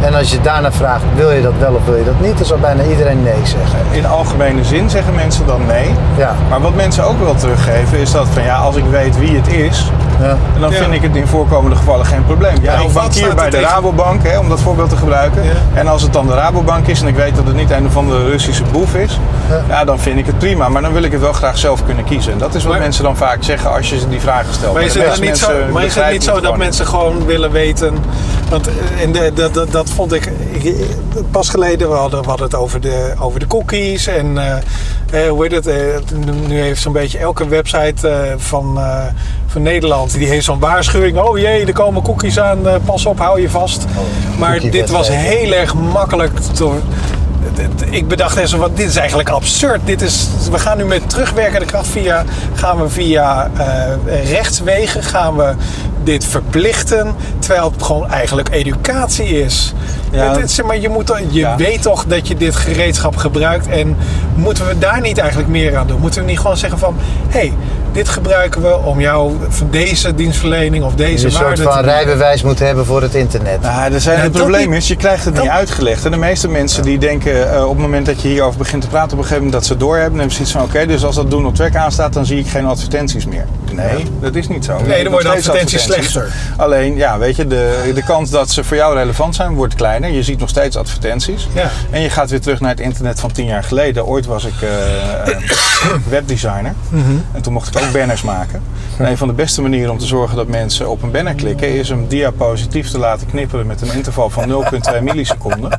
Speaker 3: en als je daarna vraagt, wil je dat wel of wil je dat niet, dan zal bijna iedereen nee zeggen.
Speaker 2: In algemene zin zeggen mensen dan nee.
Speaker 3: Ja,
Speaker 2: Maar wat mensen ook wel teruggeven is dat van ja, als ik weet wie het is,
Speaker 3: ja.
Speaker 2: dan
Speaker 1: Ja.
Speaker 2: vind ik het in voorkomende gevallen geen probleem. Ja,
Speaker 1: Ja,
Speaker 2: ik
Speaker 1: of wat
Speaker 2: bankier
Speaker 1: staat
Speaker 2: bij de
Speaker 1: tegen-
Speaker 2: Rabobank, hè, om dat voorbeeld te gebruiken.
Speaker 1: Ja.
Speaker 2: En als het dan de Rabobank is en ik weet dat het niet een van de Russische boef is,
Speaker 3: Ja.
Speaker 2: ja. dan vind ik het prima. Maar dan wil ik het wel graag zelf kunnen kiezen. En dat is wat
Speaker 1: Maar-
Speaker 2: mensen dan vaak zeggen als je ze die vragen stelt.
Speaker 1: Maar is het, niet zo, maar is het niet zo dat
Speaker 2: gewoon.
Speaker 1: mensen gewoon willen weten? Want eh, en de, dat, dat, dat vond ik, ik- pas geleden. We hadden, we hadden het over de, over de cookies. En eh, eh, hoe heet het? eh, nu heeft zo'n beetje elke website eh, van, van Nederland. Die heeft zo'n waarschuwing. Oh jee, er komen cookies aan. pas op, hou je vast. maar
Speaker 3: cookie
Speaker 1: dit was heel erg makkelijk. Te, ik bedacht even, wat, dit is eigenlijk absurd. Dit is, we gaan nu met terugwerkende kracht via, gaan we via eh, rechtswegen gaan we dit verplichten, terwijl het gewoon eigenlijk educatie is.
Speaker 2: Ja.
Speaker 1: Het, het- zeg maar, je moet, je
Speaker 2: Ja.
Speaker 1: weet toch dat je dit gereedschap gebruikt en moeten we daar niet eigenlijk meer aan doen? Moeten we niet gewoon zeggen van, hé, hey, dit gebruiken we om jou van deze dienstverlening of deze
Speaker 3: een soort
Speaker 1: waarde
Speaker 3: van
Speaker 1: te
Speaker 3: rijbewijs moet hebben voor het internet.
Speaker 2: Nou, er zijn
Speaker 1: Ja,
Speaker 2: het probleem
Speaker 1: niet.
Speaker 2: is, je krijgt het niet uitgelegd. En de meeste mensen die denken eh, op het moment dat je hierover begint te praten, op een gegeven moment dat ze doorhebben. Dan hebben ze zoiets van, oké, dus als dat do not track aanstaat, dan zie ik geen advertenties meer. Nee, dat is niet zo.
Speaker 1: Nee, dan worden
Speaker 2: steeds
Speaker 1: advertenties slechter.
Speaker 2: Alleen, ja, weet je, de, de kans dat ze voor jou relevant zijn, wordt kleiner. Je ziet nog steeds advertenties.
Speaker 1: Ja.
Speaker 2: En je gaat weer terug naar het internet van tien jaar geleden. Ooit was ik eh, webdesigner.
Speaker 1: Mhm.
Speaker 2: En toen mocht ik ook banners maken. En een van de beste manieren om te zorgen dat mensen op een banner klikken... is een diapositief te laten knipperen met een interval van 0,2 milliseconden.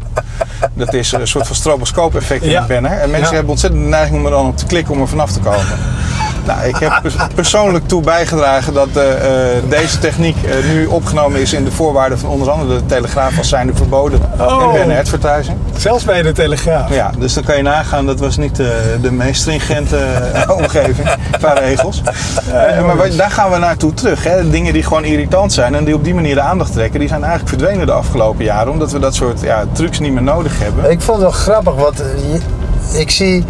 Speaker 2: Dat is een soort van stroboscoop-effect in
Speaker 1: Ja.
Speaker 2: een banner. En mensen
Speaker 1: Ja.
Speaker 2: hebben ontzettend de neiging om er dan op te klikken om er vanaf te komen. Nou, ik heb pers- persoonlijk toe bijgedragen dat eh, eh, deze techniek eh, nu opgenomen is in de voorwaarden van onder andere de Telegraaf als zijnde verboden
Speaker 1: Oh.
Speaker 2: in banner advertising.
Speaker 1: Zelfs bij de Telegraaf.
Speaker 2: Ja, dus dan kan je nagaan, dat was niet de meest stringente omgeving qua regels. Maar daar gaan we naartoe terug. Hè. Dingen die gewoon irritant zijn en die op die manier de aandacht trekken, die zijn eigenlijk verdwenen de afgelopen jaren. Omdat we dat soort ja, trucs niet meer nodig hebben.
Speaker 3: Ik vond het wel grappig, want ik zie.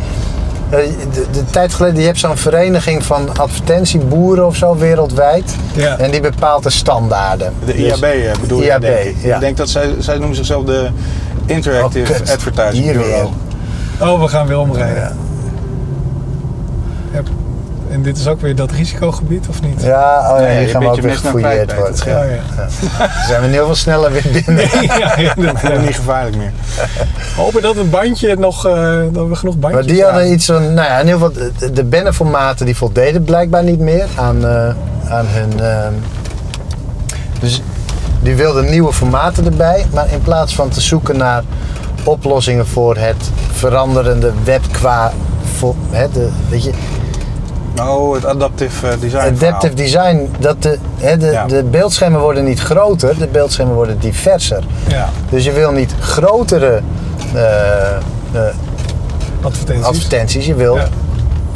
Speaker 3: Eh, De, de tijd geleden, je hebt zo'n vereniging van advertentieboeren of zo wereldwijd.
Speaker 1: Ja.
Speaker 3: En die bepaalt de standaarden.
Speaker 2: De
Speaker 3: Dus-
Speaker 2: IAB eh, bedoel je,
Speaker 3: IAB,
Speaker 2: denk ik.
Speaker 3: ja.
Speaker 2: Ik denk dat zij, zij noemen zichzelf de Interactive
Speaker 3: Oh.
Speaker 2: Advertising Bureau.
Speaker 1: Oh, we gaan weer omrijden. Ja. En dit is ook weer dat risicogebied, of niet?
Speaker 3: Ja, oh ja,
Speaker 2: Nee,
Speaker 3: hier gaan we ook weer gefouilleerd worden.
Speaker 1: Oh, ja.
Speaker 3: Dan zijn we heel veel sneller weer binnen.
Speaker 1: ja, ja, dat-
Speaker 2: Ja, niet gevaarlijk meer.
Speaker 1: Hopen dat het bandje nog, eh, dat we genoeg bandjes
Speaker 3: Maar die hadden
Speaker 1: hebben.
Speaker 3: iets van, nou ja, in ieder geval, de- de bannenformaten die voldeden blijkbaar niet meer aan, eh, aan hun. ehm, dus die wilden nieuwe formaten erbij. Maar in plaats van te zoeken naar oplossingen voor het veranderende web qua... Voor, hè, de, weet je,
Speaker 2: Oh, het adaptive eh, design.
Speaker 3: adaptive design, dat de, hè, de,
Speaker 2: Ja.
Speaker 3: de beeldschermen worden niet groter, de beeldschermen worden diverser.
Speaker 1: Ja,
Speaker 3: Dus je wil niet grotere eh, eh,
Speaker 1: advertenties.
Speaker 3: advertenties, je wil
Speaker 1: Ja.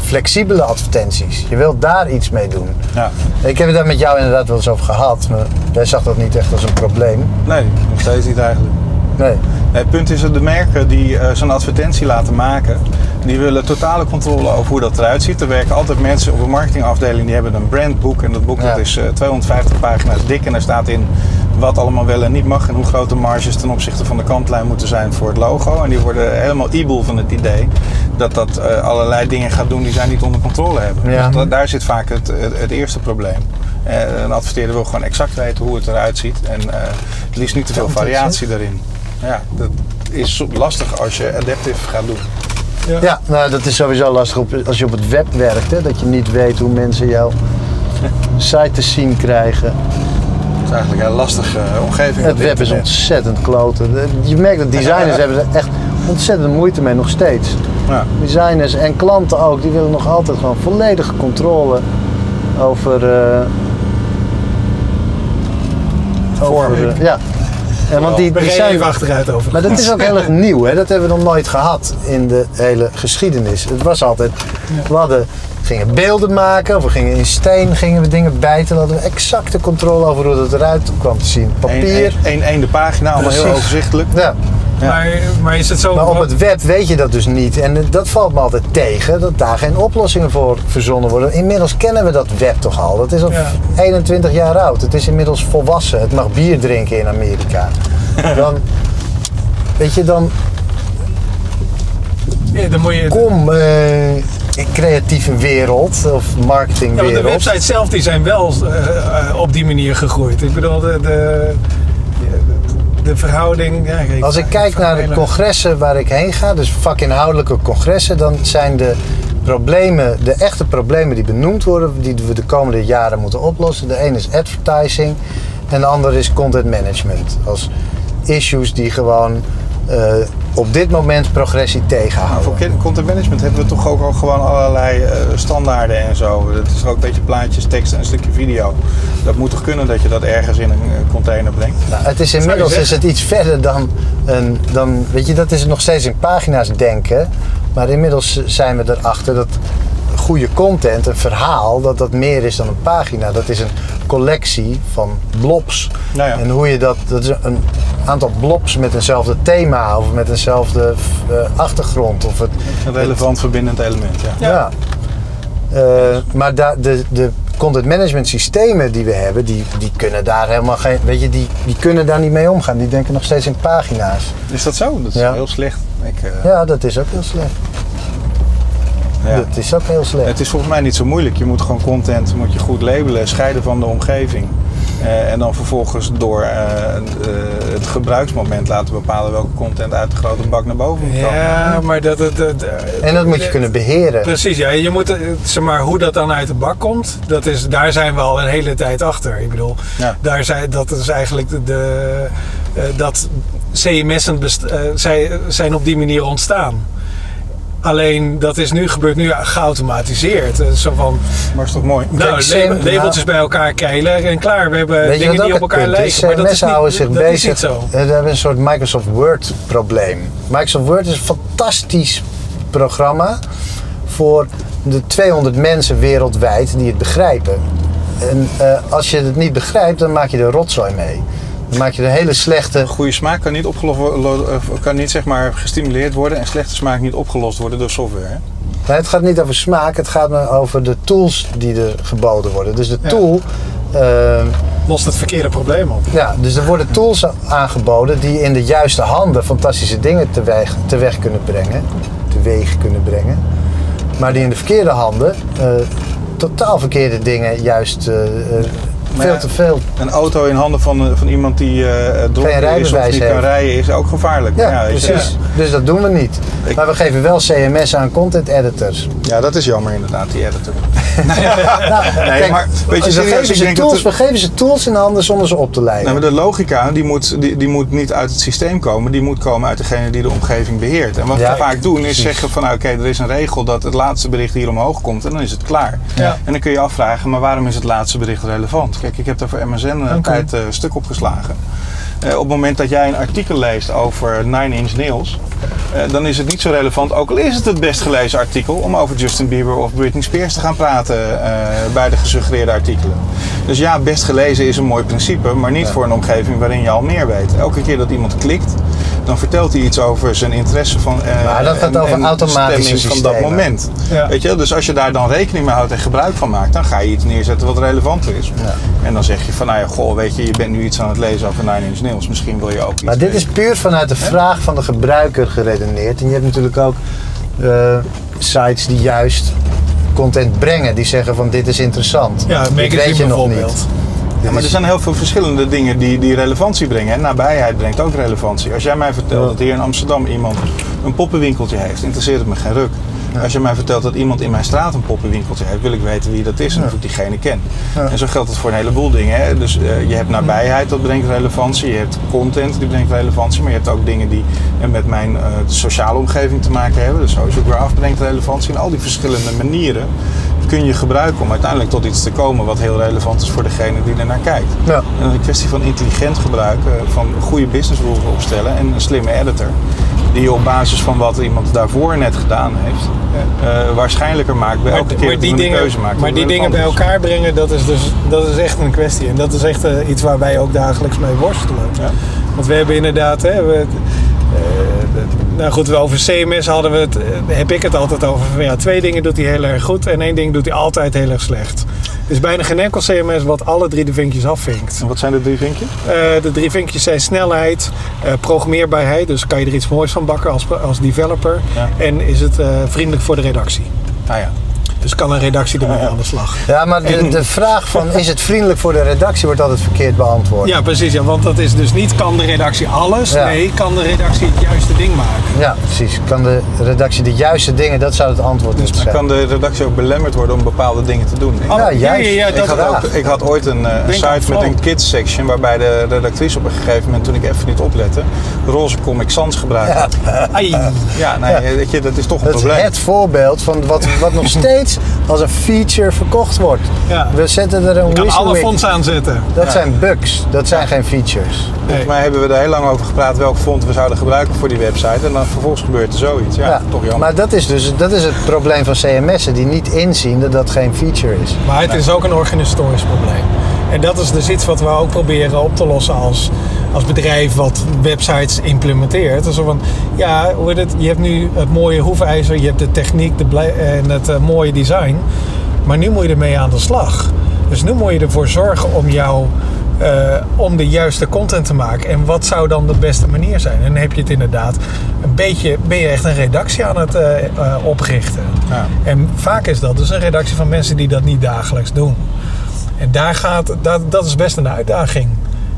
Speaker 3: flexibele advertenties. Je wilt daar iets mee doen.
Speaker 2: Ja.
Speaker 3: Ik heb het daar met jou inderdaad wel eens over gehad, maar jij zag dat niet echt als een probleem.
Speaker 2: Nee, nog steeds niet eigenlijk.
Speaker 3: Nee.
Speaker 2: Het punt is dat de merken die eh, zo'n advertentie laten maken, die willen totale controle over hoe dat eruit ziet. Er werken altijd mensen op een marketingafdeling die hebben een brandboek. En dat boek
Speaker 3: Ja.
Speaker 2: dat is eh, 250 pagina's dik en daar staat in wat allemaal wel en niet mag. En hoe groot de marges ten opzichte van de kantlijn moeten zijn voor het logo. En die worden helemaal ibel van het idee dat dat eh, allerlei dingen gaat doen die zij niet onder controle hebben.
Speaker 3: Ja.
Speaker 2: Dus da- daar zit vaak het, het, het eerste probleem. Eh, een adverteerder wil gewoon exact weten hoe het eruit ziet. En eh, het liefst niet te veel variatie daarin. Ja, dat is lastig als je adaptive gaat doen.
Speaker 3: Ja, nou dat is sowieso lastig op, als je op het web werkt, hè, dat je niet weet hoe mensen jouw site te zien krijgen.
Speaker 2: Het is eigenlijk een lastige eh, omgeving.
Speaker 3: Het
Speaker 2: dat
Speaker 3: web is ontzettend kloten. De- Je merkt dat designers hebben er echt ontzettend moeite mee, nog steeds.
Speaker 2: Ja.
Speaker 3: Designers en klanten ook, die willen nog altijd gewoon volledige controle over. eh, over eh, ja. En want die, die zijn,
Speaker 1: even achteruit over.
Speaker 3: maar dat is ook heel erg nieuw, hè? dat hebben we nog nooit gehad in de hele geschiedenis. Het was altijd, we hadden, gingen beelden maken, of we gingen in steen gingen we dingen bijten. Dan hadden we exacte controle over hoe dat eruit kwam te zien. Papier.
Speaker 2: Eén de pagina, allemaal heel
Speaker 3: Precies.
Speaker 2: overzichtelijk.
Speaker 3: Ja.
Speaker 1: Maar, maar is het zo...
Speaker 3: Maar op het web weet je dat dus niet. En dat valt me altijd tegen, dat daar geen oplossingen voor verzonnen worden. Inmiddels kennen we dat web toch al. Dat is al
Speaker 1: Ja.
Speaker 3: 21 jaar oud. Het is inmiddels volwassen. Het mag bier drinken in Amerika. Dan, weet je, dan
Speaker 1: Ja, dan moet je...
Speaker 3: kom in creatieve wereld of
Speaker 1: Ja,
Speaker 3: marketingwereld.
Speaker 1: de websites zelf die zijn wel eh, eh, op die manier gegroeid. Ik bedoel, de, de, de verhouding... Ja,
Speaker 3: Als ik kijk naar de congressen waar ik heen ga, dus vakinhoudelijke congressen, dan zijn de problemen, de echte problemen die benoemd worden, die we de komende jaren moeten oplossen. De ene is advertising en de andere is content management. Als issues die gewoon eh, op dit moment progressie tegenhouden.
Speaker 2: voor content management hebben we toch ook al gewoon allerlei eh, standaarden en zo. Het is ook een beetje plaatjes, tekst en een stukje video. Dat moet toch kunnen dat je dat ergens in een eh, container brengt?
Speaker 3: Nou, het is inmiddels is het iets verder dan, een, dan, weet je, dat is nog steeds in pagina's denken. Maar inmiddels zijn we erachter dat goede content, een verhaal, dat dat meer is dan een pagina. Dat is een collectie van blobs.
Speaker 2: Nou ja.
Speaker 3: En hoe je dat, dat is een aantal blobs met eenzelfde thema of met eenzelfde eh, achtergrond. Of het,
Speaker 2: Een relevant verbindend element, ja.
Speaker 3: ja. Eh, maar daar de, de content management systemen die we hebben, die, die kunnen daar helemaal geen, weet je, die, die kunnen daar niet mee omgaan. Die denken nog steeds in pagina's.
Speaker 2: Is dat zo? Dat is
Speaker 3: Ja.
Speaker 2: heel slecht. Ik, eh,
Speaker 3: Ja, dat is ook heel slecht.
Speaker 2: Ja.
Speaker 3: Dat is ook heel slecht.
Speaker 2: Het is volgens mij niet zo moeilijk. Je moet gewoon content moet je goed labelen, scheiden van de omgeving. Eh, en dan vervolgens door eh, eh, het gebruiksmoment laten bepalen welke content uit de grote bak naar boven moet komen.
Speaker 1: Ja, maar dat... dat, dat
Speaker 3: En dat moet je kunnen beheren.
Speaker 1: Precies, ja. Je moet, zeg maar, hoe dat dan uit de bak komt, dat is, daar zijn we al een hele tijd achter. Ik bedoel,
Speaker 2: Ja.
Speaker 1: daar zijn, dat is eigenlijk de, de, eh, dat CMS'en best- zij- zijn op die manier ontstaan. Alleen dat is nu, gebeurt nu geautomatiseerd. Eh, Zo van,
Speaker 2: Maar is toch mooi?
Speaker 1: nou, label- labeltjes bij elkaar keilen en klaar. We hebben
Speaker 3: Weet
Speaker 1: dingen die op elkaar
Speaker 3: is?
Speaker 1: lijken. Maar dat is
Speaker 3: CMS houden zich
Speaker 1: dat
Speaker 3: bezig.
Speaker 1: is niet zo.
Speaker 3: Eh, We hebben een soort Microsoft Word probleem. Microsoft Word is een fantastisch programma voor de 200 mensen wereldwijd die het begrijpen. En eh, als je het niet begrijpt, dan maak je er rotzooi mee. Dan maak je er hele slechte.
Speaker 2: Goede smaak kan niet, eh, kan niet zeg maar, gestimuleerd worden en slechte smaak niet opgelost worden door software. Hè?
Speaker 3: Nee, het gaat niet over smaak, het gaat maar over de tools die er geboden worden. Dus de
Speaker 1: Ja.
Speaker 3: tool. eh,
Speaker 1: Lost het verkeerde probleem op.
Speaker 3: Ja, dus er worden tools aangeboden die in de juiste handen fantastische dingen teweeg, teweeg kunnen brengen. Teweeg kunnen brengen. Maar die in de verkeerde handen eh, totaal verkeerde dingen juist eh, Veel te veel.
Speaker 2: Een auto in handen van, eh, van iemand die eh dronken is of niet kan
Speaker 3: heeft.
Speaker 2: rijden is ook gevaarlijk.
Speaker 3: Ja, precies. Dus dat doen we niet.
Speaker 2: Ik-
Speaker 3: Maar we geven wel CMS aan content editors.
Speaker 2: Ja, dat is jammer inderdaad, die editor.
Speaker 3: Nou, kijk,
Speaker 2: maar weet je
Speaker 3: we, geven ze tools, we geven ze tools in handen zonder ze op te leiden.
Speaker 2: Nou, maar de logica die moet, die, die moet niet uit het systeem komen, die moet komen uit degene die de omgeving beheert. En wat
Speaker 3: Ja,
Speaker 2: we vaak doen is zeggen van nou, oké, er is een regel dat het laatste bericht hier omhoog komt en dan is het klaar.
Speaker 1: Ja.
Speaker 2: En dan kun je afvragen, maar waarom is het laatste bericht relevant? Kijk, ik heb daar voor MSN een tijd eh, een stuk opgeslagen. Eh, op het moment dat jij een artikel leest over Nine Inch Nails, eh, dan is het niet zo relevant, ook al is het het best gelezen artikel, om over Justin Bieber of Britney Spears te gaan praten eh, bij de gesuggereerde artikelen. Dus ja, best gelezen is een mooi principe, maar niet voor een omgeving waarin je al meer weet. Elke keer dat iemand klikt, dan vertelt hij iets over zijn interesse van. eh,
Speaker 3: Maar dat gaat
Speaker 2: en-
Speaker 3: over
Speaker 2: en
Speaker 3: automatische
Speaker 2: stemming van dat moment.
Speaker 1: Ja.
Speaker 2: Weet je, dus als je daar dan rekening mee houdt en gebruik van maakt, dan ga je iets neerzetten wat relevanter is.
Speaker 3: Ja.
Speaker 2: En dan zeg je van, nou ja, goh, weet je, je bent nu iets aan het lezen over Nine Inch Nails. Misschien wil je ook iets
Speaker 3: Maar dit is puur vanuit de vraag van de gebruiker geredeneerd. En je hebt natuurlijk ook eh, sites die juist content brengen. Die zeggen van dit is interessant.
Speaker 1: Ja,
Speaker 3: dit weet je nog niet.
Speaker 2: Ja, maar er zijn heel veel verschillende dingen die, die relevantie brengen. En nabijheid brengt ook relevantie. Als jij mij vertelt
Speaker 3: Ja.
Speaker 2: dat hier in Amsterdam iemand een poppenwinkeltje heeft, interesseert het me geen ruk. Als je mij vertelt dat iemand in mijn straat een poppenwinkeltje heeft, wil ik weten wie dat is en of ik diegene ken.
Speaker 3: Ja.
Speaker 2: En zo geldt het voor een heleboel dingen. Hè? Dus eh, je hebt nabijheid, dat brengt relevantie. Je hebt content, die brengt relevantie. Maar je hebt ook dingen die eh, met mijn eh, sociale omgeving te maken hebben. De social graph brengt relevantie. En al die verschillende manieren kun je gebruiken om uiteindelijk tot iets te komen wat heel relevant is voor degene die er naar kijkt.
Speaker 3: Ja.
Speaker 2: En is een kwestie van intelligent gebruiken, van goede business rules opstellen en een slimme editor. Die je op basis van wat iemand daarvoor net gedaan heeft, eh, waarschijnlijker maakt bij
Speaker 1: Maar,
Speaker 2: elke keer
Speaker 1: maar
Speaker 2: dat
Speaker 1: die
Speaker 2: een
Speaker 1: dingen,
Speaker 2: keuze maakt.
Speaker 1: maar die dingen bij elkaar brengen, dat is, dus, dat is echt een kwestie. En dat is echt eh, iets waar wij ook dagelijks mee worstelen.
Speaker 2: Ja.
Speaker 1: Want we hebben inderdaad, hè, we, eh, nou goed, over CMS hadden we het, eh, heb ik het altijd over. Ja, twee dingen doet hij heel erg goed en één ding doet hij altijd heel erg slecht. Er is bijna geen enkel CMS wat alle drie de vinkjes afvinkt.
Speaker 2: En wat zijn de drie vinkjes?
Speaker 1: Eh, de drie vinkjes zijn snelheid, eh, programmeerbaarheid, dus kan je er iets moois van bakken als, als developer.
Speaker 2: Ja.
Speaker 1: En is het vriendelijk voor de redactie.
Speaker 2: Ah ja.
Speaker 1: Dus kan een redactie ermee aan de slag.
Speaker 3: Ja, maar de, de vraag van is het vriendelijk voor de redactie wordt altijd verkeerd beantwoord.
Speaker 1: Ja, precies. Ja, want dat is dus niet kan de redactie alles.
Speaker 3: Ja.
Speaker 1: Nee, kan de redactie het juiste ding maken.
Speaker 3: Ja, precies. Kan de redactie de juiste dingen, dat zou het antwoord moeten
Speaker 2: Dan
Speaker 3: zijn.
Speaker 2: kan de redactie ook belemmerd worden om bepaalde dingen te doen. Ik-
Speaker 3: Ja,
Speaker 1: ja,
Speaker 3: juist.
Speaker 1: ja, ja,
Speaker 2: ik,
Speaker 1: dat
Speaker 2: had ook, ik had ooit een eh, site met een kids section waarbij de redactrice op een gegeven moment, toen ik even niet oplette, roze Comic Sans gebruikte. Ja,
Speaker 1: Ai.
Speaker 2: nee,
Speaker 3: Ja.
Speaker 2: Weet je, dat is toch een
Speaker 3: Dat is
Speaker 2: probleem.
Speaker 3: het voorbeeld van wat, wat nog steeds als een feature verkocht wordt.
Speaker 1: Ja.
Speaker 3: We zetten er een
Speaker 1: Je kan alle
Speaker 3: WYSIWYG.
Speaker 1: fonts aanzetten.
Speaker 3: Dat zijn bugs, dat zijn geen features.
Speaker 2: Volgens mij hebben we er heel lang over gepraat welk font we zouden gebruiken voor die website. En dan vervolgens gebeurt er zoiets. Ja, toch jammer.
Speaker 3: Maar dat is dus dat is het probleem van CMS'en die niet inzien dat dat geen feature is.
Speaker 1: Maar het is ook een organisatorisch probleem. En dat is dus iets wat we ook proberen op te lossen als, als bedrijf wat websites implementeert. Dus van, ja, hoe het? je hebt nu het mooie hoefijzer, je hebt de techniek de en het eh, mooie design. Maar nu moet je ermee aan de slag. Dus nu moet je ervoor zorgen om jou, eh, om de juiste content te maken. En wat zou dan de beste manier zijn? En dan heb je het inderdaad een beetje, ben je echt een redactie aan het eh, oprichten.
Speaker 2: Ja.
Speaker 1: En vaak is dat dus een redactie van mensen die dat niet dagelijks doen. En daar gaat, dat, dat is best een uitdaging.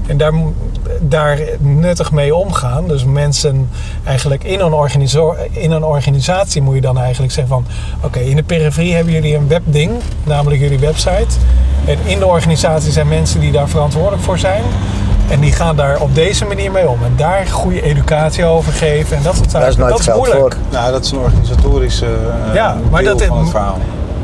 Speaker 1: En daar, daar nuttig mee omgaan. Dus mensen eigenlijk in een, in een organisatie moet je dan eigenlijk zeggen van... Oké, in de periferie hebben jullie een webding, namelijk jullie website. En in de organisatie zijn mensen die daar verantwoordelijk voor zijn. En die gaan daar op deze manier mee om. En daar goede educatie over geven en dat soort zaken.
Speaker 3: Daar is nooit
Speaker 1: dat is
Speaker 3: geld
Speaker 1: moeilijk.
Speaker 3: voor.
Speaker 2: Nou, dat is een organisatorisch eh,
Speaker 1: Ja, maar
Speaker 2: deel
Speaker 1: dat-
Speaker 2: van het verhaal.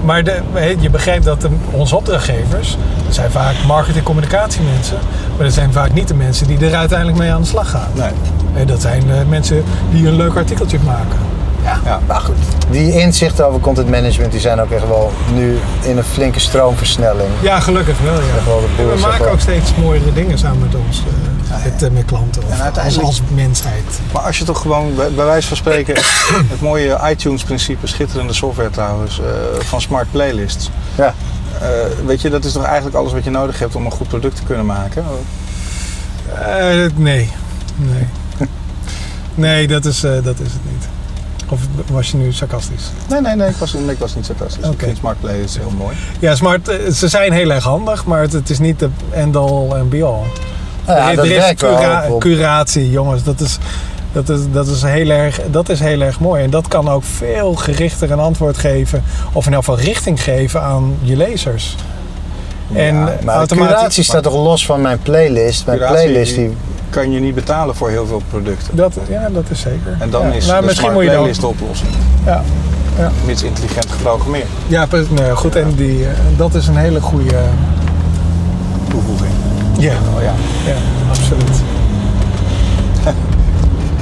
Speaker 1: Maar de, je begrijpt dat de, onze opdrachtgevers, dat zijn vaak marketing- en communicatiemensen, maar dat zijn vaak niet de mensen die er uiteindelijk mee aan de slag gaan.
Speaker 2: Nee.
Speaker 1: Hè, dat zijn eh, mensen die een leuk artikeltje maken.
Speaker 2: Ja.
Speaker 3: Maar goed, die inzichten over content management die zijn ook echt wel nu in een flinke stroomversnelling.
Speaker 1: Ja, gelukkig wel. Ja.
Speaker 3: Wel,
Speaker 1: we maken ook steeds mooiere dingen samen met ons, eh, met, eh, met klanten of
Speaker 2: En
Speaker 1: als,
Speaker 2: uiteindelijk-
Speaker 1: als mensheid.
Speaker 2: Maar als je toch gewoon, bij, bij wijze van spreken, het mooie iTunes-principe, schitterende software trouwens, eh, van smart playlists.
Speaker 3: Ja.
Speaker 2: Eh, weet je, dat is toch eigenlijk alles wat je nodig hebt om een goed product te kunnen maken?
Speaker 1: Eh, nee, nee. Nee, dat is, eh, dat is het niet. Of was je nu sarcastisch?
Speaker 2: Nee, nee, nee, ik was, ik was niet sarcastisch. Ik
Speaker 1: Oké.
Speaker 2: vind Smart Play is heel mooi.
Speaker 1: Ja, smart, ze zijn heel erg handig, maar het, het is niet de end-all en be-all.
Speaker 3: Nou ja, dat
Speaker 1: is cura- curatie, jongens. Dat is, dat, is, dat, is heel erg, dat is heel erg mooi. En dat kan ook veel gerichter een antwoord geven. Of in elk geval richting geven aan je lezers. En
Speaker 3: Ja, maar de
Speaker 1: automatisch...
Speaker 3: curatie staat toch los van mijn playlist? Mijn
Speaker 2: Curatie
Speaker 3: playlist die...
Speaker 2: kan je niet betalen voor heel veel producten.
Speaker 1: Dat, ja, dat is zeker.
Speaker 2: En dan
Speaker 1: Ja.
Speaker 2: is
Speaker 1: nou,
Speaker 2: de
Speaker 1: misschien
Speaker 2: Smart
Speaker 1: moet je dan,
Speaker 2: Playlist de oplossing.
Speaker 1: ja,
Speaker 2: Mits intelligent geprogrammeerd.
Speaker 1: ja. Nee, goed. En die, eh, dat is een hele goede... Ja,
Speaker 2: Oh ja.
Speaker 1: ja, absoluut.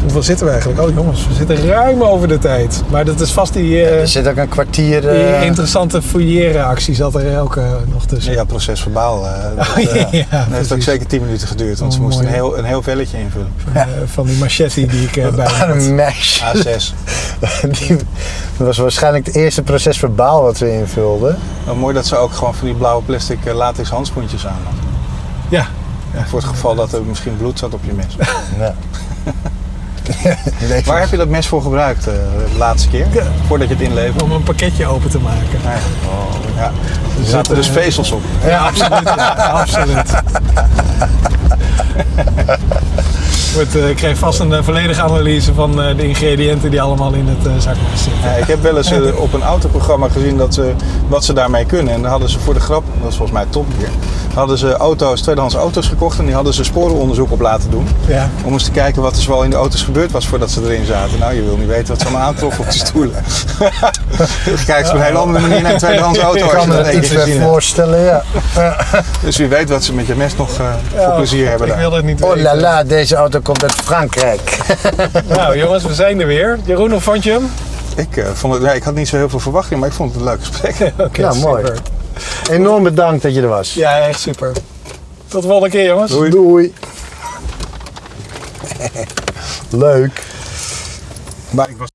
Speaker 1: Hoeveel zitten we eigenlijk? Oh jongens, we zitten ruim over de tijd. Maar dat is vast die, eh,
Speaker 3: Er zit ook een kwartier...
Speaker 1: die
Speaker 3: eh,
Speaker 1: interessante fouilleren actie zat er ook eh, nog tussen.
Speaker 2: Ja, procesverbaal. eh dat,
Speaker 1: Oh,
Speaker 2: eh,
Speaker 1: ja,
Speaker 2: heeft ook zeker 10 minuten geduurd, want ze
Speaker 1: Oh,
Speaker 2: moesten een heel, een heel velletje invullen.
Speaker 1: Eh, van die machete die ik eh, bij had.
Speaker 3: een mesh.
Speaker 2: A6.
Speaker 3: Die, dat was waarschijnlijk het eerste proces verbaal wat we invulden.
Speaker 2: Nou, mooi dat ze ook gewoon van die blauwe plastic eh, latex handschoentjes aan hadden.
Speaker 1: Ja.
Speaker 2: Voor het geval dat er misschien bloed zat op je mes.
Speaker 3: Ja.
Speaker 2: Waar heb je dat mes voor gebruikt eh, de laatste keer?
Speaker 1: Ja.
Speaker 2: Voordat je het inleverde?
Speaker 1: Om een pakketje open te maken.
Speaker 2: Nee. Ja. Er zaten dus vezels op.
Speaker 1: Ja, absoluut. Ja, absoluut. Wordt, eh, ik kreeg vast een eh, volledige analyse van eh, de ingrediënten die allemaal in het eh, zakmes zitten.
Speaker 2: Ja, ik heb wel eens op een autoprogramma gezien dat ze, wat ze daarmee kunnen. En dan hadden ze voor de grap, dat is volgens mij Top Gear, hadden ze auto's, tweedehands auto's gekocht en die hadden ze sporenonderzoek op laten doen.
Speaker 1: Ja.
Speaker 2: Om eens te kijken wat er zoal in de auto's gebeurd was voordat ze erin zaten. Nou, je wil niet weten wat ze allemaal aantroffen op die stoelen. je kijkt op een hele andere manier naar een tweedehands auto
Speaker 3: Ik
Speaker 2: als je
Speaker 3: kan me
Speaker 2: dat
Speaker 3: er
Speaker 2: één
Speaker 3: iets
Speaker 2: gezien
Speaker 3: voorstellen, ja.
Speaker 2: Dus wie weet wat ze met je mes nog eh, voor plezier hebben
Speaker 1: Ik
Speaker 2: daar.
Speaker 1: wilde het niet
Speaker 3: Oh
Speaker 1: weten.
Speaker 3: la la, deze auto komt uit Frankrijk.
Speaker 1: Nou jongens, we zijn er weer. Jeroen, hoe vond je hem?
Speaker 2: Ik, eh, vond het, nee, ik had niet zo heel veel verwachting, maar ik vond het een leuk gesprek.
Speaker 1: Oké,
Speaker 3: Ja, mooi. Enorm bedankt dat je er was.
Speaker 1: Ja, echt super. Tot de volgende keer jongens.
Speaker 2: Doei.
Speaker 3: Doei. Leuk.
Speaker 2: Maar ik was